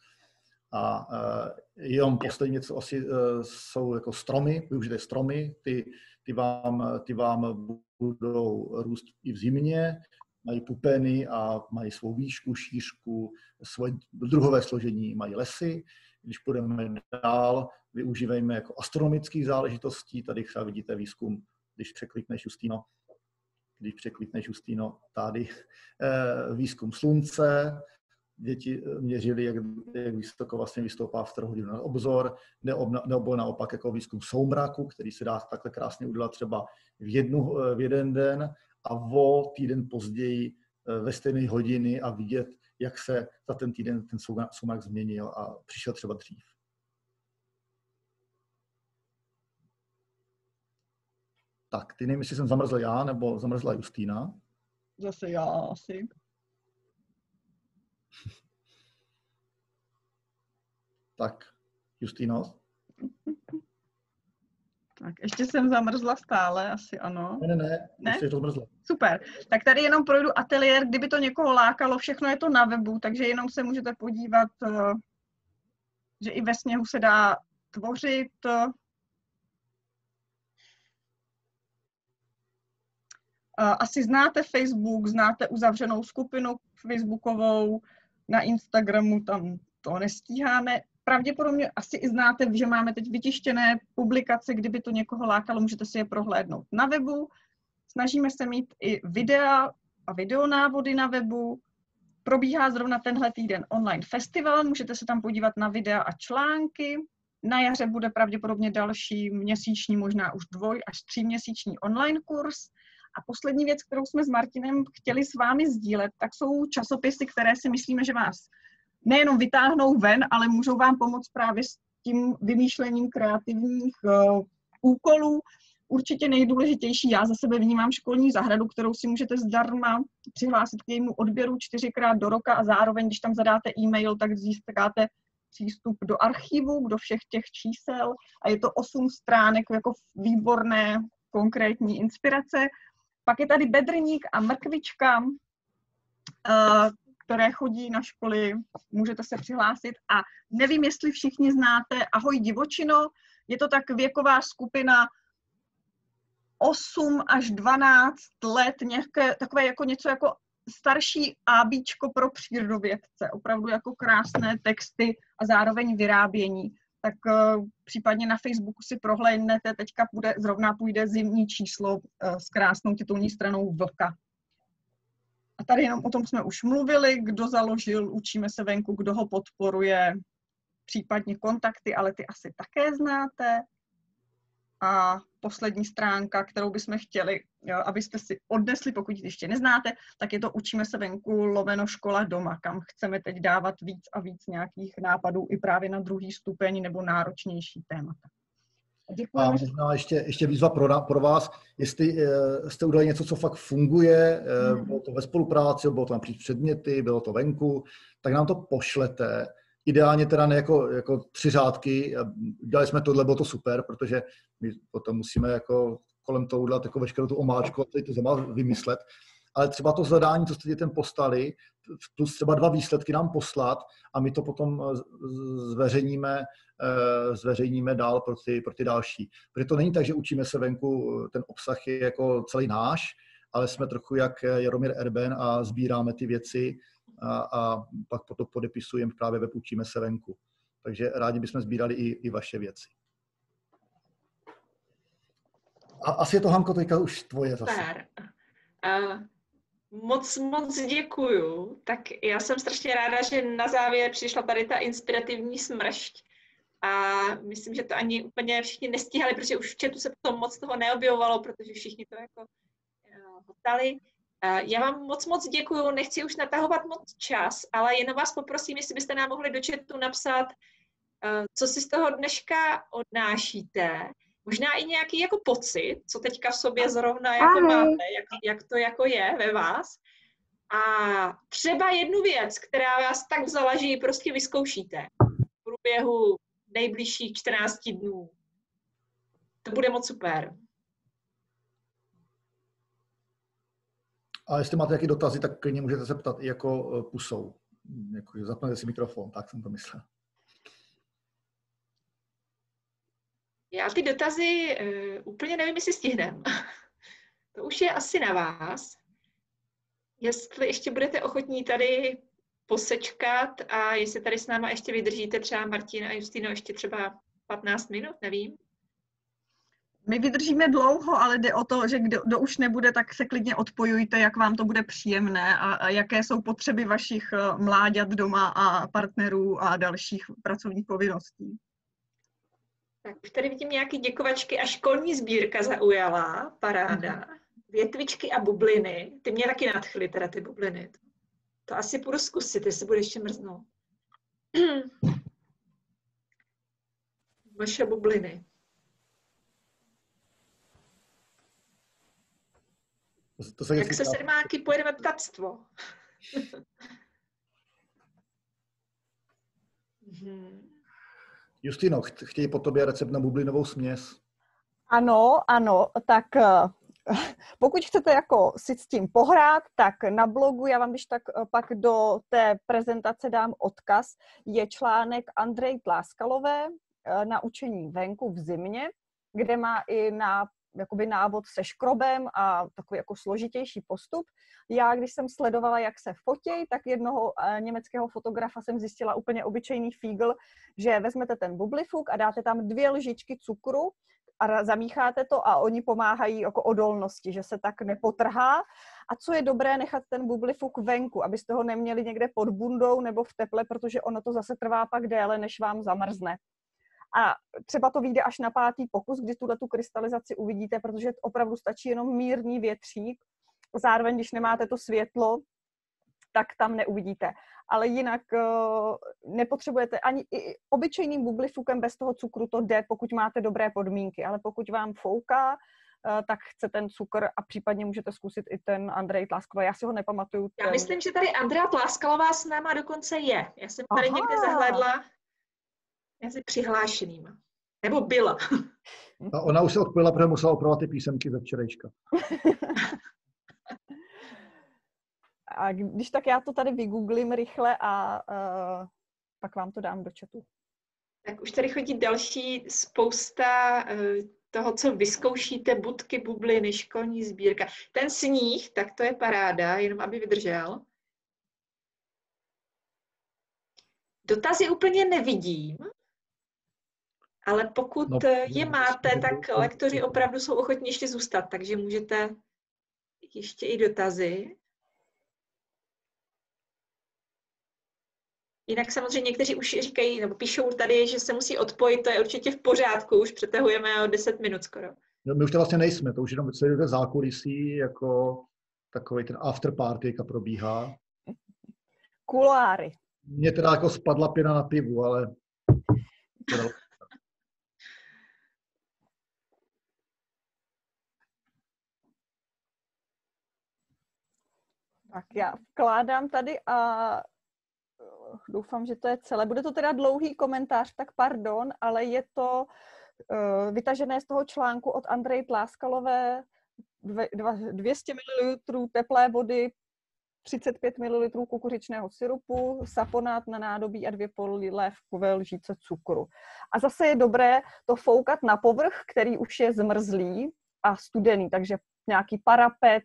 A uh, jenom poslední něco asi uh, jsou jako stromy, využité stromy, ty, ty, vám, ty vám budou růst i v zimě, mají pupeny a mají svou výšku, šířku, svoje druhové složení, mají lesy. Když půjdeme dál, využívejme jako astronomických záležitostí. Tady třeba vidíte výzkum, když překlikneš Justino, když překlikneš Justino, tady eh, výzkum slunce, děti eh, měřili, jak, jak vysoko vlastně vystoupá v hodinu na obzor, nebo naopak jako výzkum soumraku, který se dá takhle krásně udělat třeba v, jednu, eh, v jeden den a o týden později eh, ve stejné hodiny a vidět, jak se za ten týden ten soumrak změnil a přišel třeba dřív. Tak, ty nevím, jestli jsem zamrzl já, nebo zamrzla Justýna. Zase já asi. Tak, Justino? Tak, ještě jsem zamrzla stále, asi ano. Ne, ne, ne, ne? to zmrzla. Super. Tak tady jenom projdu ateliér, kdyby to někoho lákalo, všechno je to na webu, takže jenom se můžete podívat, eh, že i ve sněhu se dá tvořit. Asi znáte Facebook, znáte uzavřenou skupinu facebookovou, na Instagramu tam to nestíháme. Pravděpodobně asi i znáte, že máme teď vytištěné publikace, kdyby to někoho lákalo, můžete si je prohlédnout na webu. Snažíme se mít i videa a videonávody na webu. Probíhá zrovna tenhle týden online festival, můžete se tam podívat na videa a články. Na jaře bude pravděpodobně další měsíční, možná už dvoj až tříměsíční online kurz. A poslední věc, kterou jsme s Martinem chtěli s vámi sdílet, tak jsou časopisy, které si myslíme, že vás nejenom vytáhnou ven, ale můžou vám pomoct právě s tím vymýšlením kreativních uh, úkolů. Určitě nejdůležitější, já za sebe vnímám školní zahradu, kterou si můžete zdarma přihlásit k jejímu odběru čtyřikrát do roka a zároveň, když tam zadáte e-mail, tak získáte přístup do archivu, do všech těch čísel a je to osm stránek jako výborné konkrétní inspirace. Pak je tady bedrník a mrkvička, eh, které chodí na školy, můžete se přihlásit. A nevím, jestli všichni znáte Ahoj divočino, je to tak věková skupina 8 až 12 let, nějaké, takové jako něco jako starší ABčko pro přírodovědce, opravdu jako krásné texty a zároveň vyrábění tak uh, případně na Facebooku si prohlédnete, teďka půjde, zrovna půjde zimní číslo uh, s krásnou titulní stranou Vlka. A tady jenom o tom jsme už mluvili, kdo založil, učíme se venku, kdo ho podporuje, případně kontakty, ale ty asi také znáte. A poslední stránka, kterou bychom chtěli, jo, abyste si odnesli, pokud ji ještě neznáte, tak je to Učíme se venku loveno škola doma, kam chceme teď dávat víc a víc nějakých nápadů i právě na druhý stupeň nebo náročnější témata. Děkujeme. A možná ještě, ještě výzva pro, pro vás, jestli uh, jste udělali něco, co fakt funguje, uh, bylo to ve spolupráci, bylo to napříč předměty, bylo to venku, tak nám to pošlete Ideálně teda ne jako, jako tři řádky, dělali jsme tohle, bylo to super, protože my potom musíme jako kolem toho udělat jako veškerou tu omáčku a to zama vymyslet. Ale třeba to zadání, co jste dětem postali, plus třeba dva výsledky nám poslat a my to potom zveřejníme, eh, zveřejníme dál pro ty, pro ty další. Protože to není tak, že učíme se venku, ten obsah je jako celý náš, ale jsme trochu jak Jaromír Erben a sbíráme ty věci a, a pak potom podepisujeme právě web Učíme se venku. Takže rádi bychom sbírali i, i vaše věci. A asi je to, Hanko, teďka už tvoje zase. Super. Uh, moc, moc děkuju. Tak já jsem strašně ráda, že na závěr přišla tady ta inspirativní smršť. A myslím, že to ani úplně všichni nestíhali, protože už v chatu se potom moc toho neobjevovalo, protože všichni to jako uh, hotali. Já vám moc moc děkuju, nechci už natahovat moc čas, ale jenom vás poprosím, jestli byste nám mohli do chatu napsat, eh, co si z toho dneška odnášíte, možná i nějaký jako pocit, co teďka v sobě zrovna jako Ahoj. máte, jak, jak to jako je ve vás. A třeba jednu věc, která vás tak vzala, že ji prostě vyzkoušíte v průběhu nejbližších 14 dnů. To bude moc super. A jestli máte nějaké dotazy, tak klidně můžete se ptat i jako eh, pusou. Jako, zapnete si mikrofon, tak jsem to myslel. Já ty dotazy uh, úplně nevím, jestli stihnem. to už je asi na vás. Jestli ještě budete ochotní tady posečkat a jestli tady s náma ještě vydržíte třeba Martin a Justino ještě třeba 15 minut, nevím. My vydržíme dlouho, ale jde o to, že kdo, kdo už nebude, tak se klidně odpojujte, jak vám to bude příjemné a, a jaké jsou potřeby vašich eh, mláďat doma a partnerů a dalších pracovních povinností. Tak už tady vidím nějaké děkovačky a školní sbírka zaujala, paráda. Větvičky a bubliny, ty mě taky nadchly, teda ty bubliny. To asi půjdu zkusit, jestli bude ještě mrznout. Vaše bubliny. To, to se Jak se sedmáky pojedeme ptactvo. Justino, cht- chtějí po tobě recept na bublinovou směs. Ano, ano, tak eh, pokud chcete jako si s tím pohrát, tak na blogu, já vám když tak eh, pak do té prezentace dám odkaz, je článek Andrej Tláskalové eh, na učení venku v zimě, kde má i na jakoby návod se škrobem a takový jako složitější postup. Já, když jsem sledovala, jak se fotěj, tak jednoho eh, německého fotografa jsem zjistila úplně obyčejný fígl, že vezmete ten bublifuk a dáte tam dvě lžičky cukru a zamícháte to a oni pomáhají jako odolnosti, že se tak nepotrhá. A co je dobré, nechat ten bublifuk venku, abyste ho neměli někde pod bundou nebo v teple, protože ono to zase trvá pak déle, než vám zamrzne. A třeba to vyjde až na pátý pokus, kdy tuhle tu krystalizaci uvidíte, protože opravdu stačí jenom mírný větřík. Zároveň, když nemáte to světlo, tak tam neuvidíte. Ale jinak uh, nepotřebujete ani i obyčejným bublifukem bez toho cukru to jde, pokud máte dobré podmínky, ale pokud vám fouká, uh, tak chce ten cukr a případně můžete zkusit i ten Andrej Tlaskový. Já si ho nepamatuju. Já ten- myslím, že tady Andrea Tláskalová s náma dokonce je. Já jsem tady Aha. někde zahlédla mezi přihlášenýma. Nebo byla. A ona už se odpojila, protože musela opravovat ty písemky ze včerejška. A když tak já to tady vygooglím rychle a uh, pak vám to dám do chatu. Tak už tady chodí další spousta eh, toho, co vyzkoušíte, budky, bubliny, školní sbírka. Ten sníh, tak to je paráda, jenom aby vydržel. Dotazy úplně nevidím, ale pokud No, eh, je no, máte, no, tak no, lektoři no. opravdu jsou ochotní ještě zůstat, takže můžete ještě i dotazy. Jinak samozřejmě někteří už říkají, nebo píšou tady, že se musí odpojit, to je určitě v pořádku, už přetahujeme o 10 minut skoro. No, my už to vlastně nejsme, to už jenom sledujete zákulisí, jako takový ten after party, jak probíhá. Kuláry. Mně teda jako spadla pěna na pivu, ale Tak já vkládám tady a eh, doufám, že to je celé. Bude to teda dlouhý komentář, tak pardon, ale je to uh, vytažené z toho článku od Andrej Tláskalové, dve, dva, 200 ml teplé vody, 35 ml kukuřičného syrupu, saponát na nádobí a dvě polévkové lžíce cukru. A zase je dobré to foukat na povrch, který už je zmrzlý a studený, takže nějaký parapet,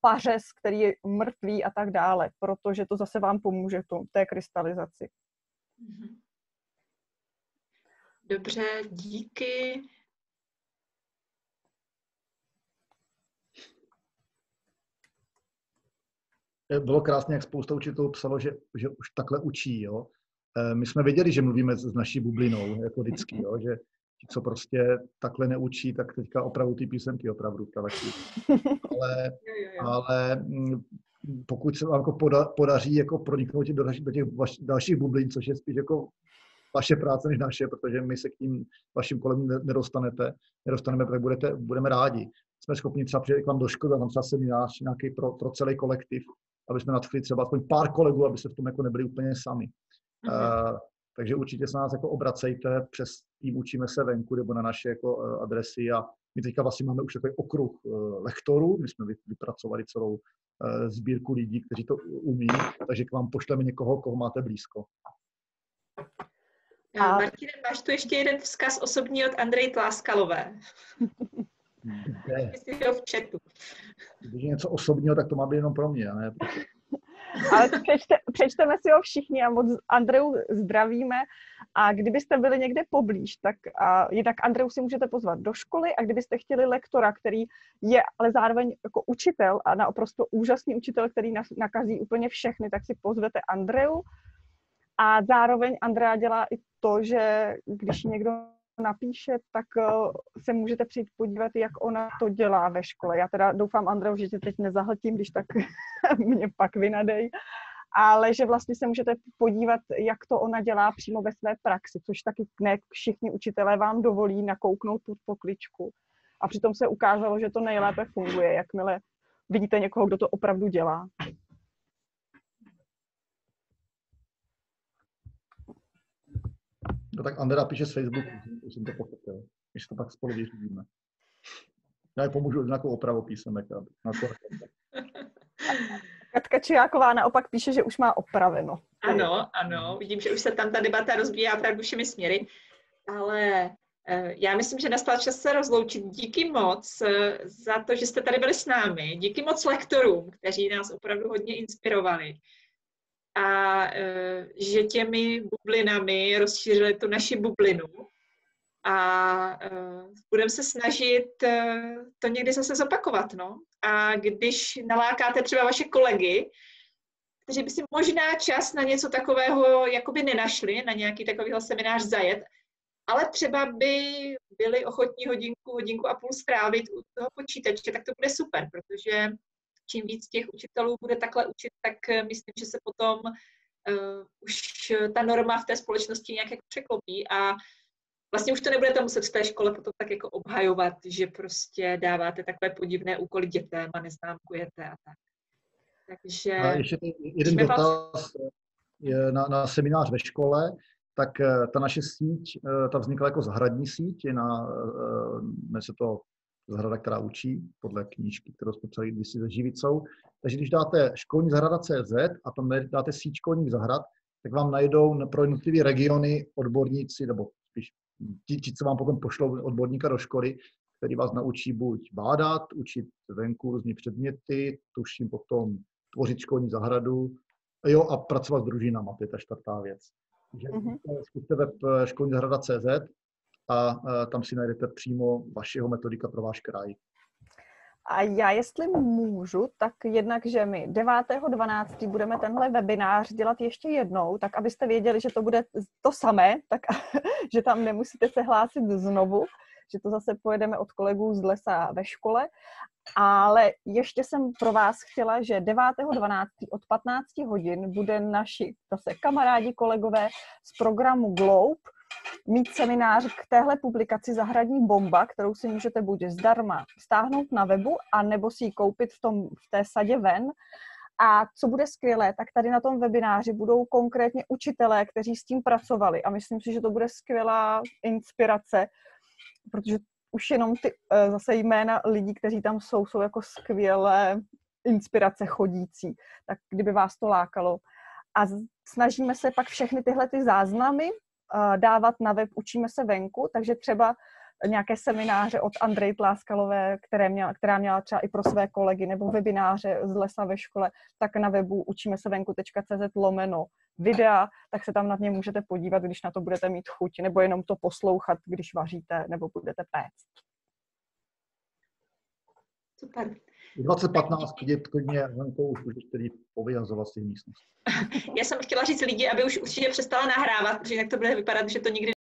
pařez, který je mrtvý a tak dále, protože to zase vám pomůže to, té krystalizaci. Mhm. Dobře, díky. bylo krásně, jak spousta učitelů psalo, že, že už takhle učí. Jo? Eh, My jsme věděli, že mluvíme s s naší bublinou, jako vždycky, jo? že ti, co prostě takhle neučí, tak teďka opravdu ty písemky opravdu pravačí. Ale, ale mm, pokud se vám jako poda, podaří jako proniknout do, do těch vaš, dalších bublin, což je spíš jako vaše práce než naše, protože my se k tím vašim kolegům nedostanete, nedostaneme, tak budete, budeme rádi. Jsme schopni třeba přijet k vám do školy, tam třeba seminář nějaký pro, pro celý kolektiv, aby jsme nadchli třeba aspoň pár kolegů, aby se v tom jako nebyli úplně sami. Mm-hmm. Uh, takže určitě se nás jako obracejte přes tým Učíme se venku nebo na naše jako uh, adresy a my teďka vlastně máme už takový okruh uh, lektorů, my jsme vypracovali celou uh, sbírku lidí, kteří to umí, takže k vám pošleme někoho, koho máte blízko. A... Martine, máš tu ještě jeden vzkaz osobní od Andrej Tláskalové. Jsi v chatu. Když je něco osobního, tak to má být jenom pro mě, ne? Ale přečte, přečteme si ho všichni a moc Andreu zdravíme. A kdybyste byli někde poblíž, tak a jinak Andreu si můžete pozvat do školy a kdybyste chtěli lektora, který je ale zároveň jako učitel a naprosto úžasný učitel, který nakazí úplně všechny, tak si pozvete Andreu. A zároveň Andrea dělá i to, že když někdo napíše, tak uh, se můžete přijít podívat, jak ona to dělá ve škole. Já teda doufám, Andreu, že tě teď nezahltím, když tak mě pak vynadej, ale že vlastně se můžete podívat, jak to ona dělá přímo ve své praxi, což taky ne všichni učitelé vám dovolí nakouknout tu pokličku. A přitom se ukázalo, že to nejlépe funguje, jakmile vidíte někoho, kdo to opravdu dělá. No tak Andera píše z Facebooku, už jsem to pochopil, když to pak spolu vyřídíme. Já ji pomůžu nějakou opravu písemek. Na to. Katka Čijáková naopak píše, že už má opraveno. Ano, ano, vidím, že už se tam ta debata rozbíjá opravdu všemi směry, ale eh, já myslím, že nastal čas se rozloučit. Díky moc eh, za to, že jste tady byli s námi. Díky moc lektorům, kteří nás opravdu hodně inspirovali a e, že těmi bublinami rozšířili tu naši bublinu. A e, budeme se snažit e, to někdy zase zopakovat. No. A když nalákáte třeba vaše kolegy, kteří by si možná čas na něco takového jakoby nenašli, na nějaký takovýhle seminář zajet, ale třeba by byli ochotní hodinku, hodinku a půl strávit u toho počítače, tak to bude super, protože čím víc těch učitelů bude takhle učit, tak eh, myslím, že se potom uh, už ta norma v té společnosti nějak jako překlopí a vlastně už to nebudete muset v té škole potom tak jako obhajovat, že prostě dáváte takové podivné úkoly dětem a neznámkujete a tak. Takže... A ještě jeden dotaz je na, na seminář ve škole, tak eh, ta naše síť, ta vznikla jako zahradní síť, je na, se to zahrada, která učí, podle knížky, kterou jsme psali kdysi se Živicou. Takže když dáte školní zahrada CZ a tam dáte síť školních zahrad, tak vám najdou pro jednotlivé regiony odborníci, nebo spíš ti, ti, co vám potom pošlou odborníka do školy, který vás naučí buď bádat, učit venku různé předměty, tuším potom tvořit školní zahradu, jo, a pracovat s družinama, to je ta čtvrtá věc. Takže mm-hmm. zkuste web eh, školní zahrada CZ a tam si najdete přímo vašeho metodika pro váš kraj. A já, jestli můžu, tak jednak, že my 9.12. budeme tenhle webinář dělat ještě jednou, tak abyste věděli, že to bude to samé, tak že tam nemusíte se hlásit znovu, že to zase pojedeme od kolegů z lesa ve škole. Ale ještě jsem pro vás chtěla, že 9.12. od 15 hodin bude naši zase kamarádi, kolegové z programu Globe, mít seminář k téhle publikaci Zahradní bomba, kterou si můžete buď zdarma stáhnout na webu, anebo si ji koupit v, tom, v té sadě ven. A co bude skvělé, tak tady na tom webináři budou konkrétně učitelé, kteří s tím pracovali. A myslím si, že to bude skvělá inspirace, protože už jenom ty eh, zase jména lidí, kteří tam jsou, jsou jako skvělé inspirace chodící. Tak kdyby vás to lákalo. A snažíme se pak všechny tyhle ty záznamy dávat na web Učíme se venku, takže třeba nějaké semináře od Andrej Tláskalové, které měla, která měla třeba i pro své kolegy, nebo webináře z lesa ve škole, tak na webu učíme se venku.cz lomeno videa, tak se tam na ně můžete podívat, když na to budete mít chuť, nebo jenom to poslouchat, když vaříte, nebo budete péct. Super. 2015 klidně venkou už můžeš tedy povyhazovat z těch místností. Já jsem chtěla říct lidi, aby už určitě přestala nahrávat, protože jinak to bude vypadat, že to nikdy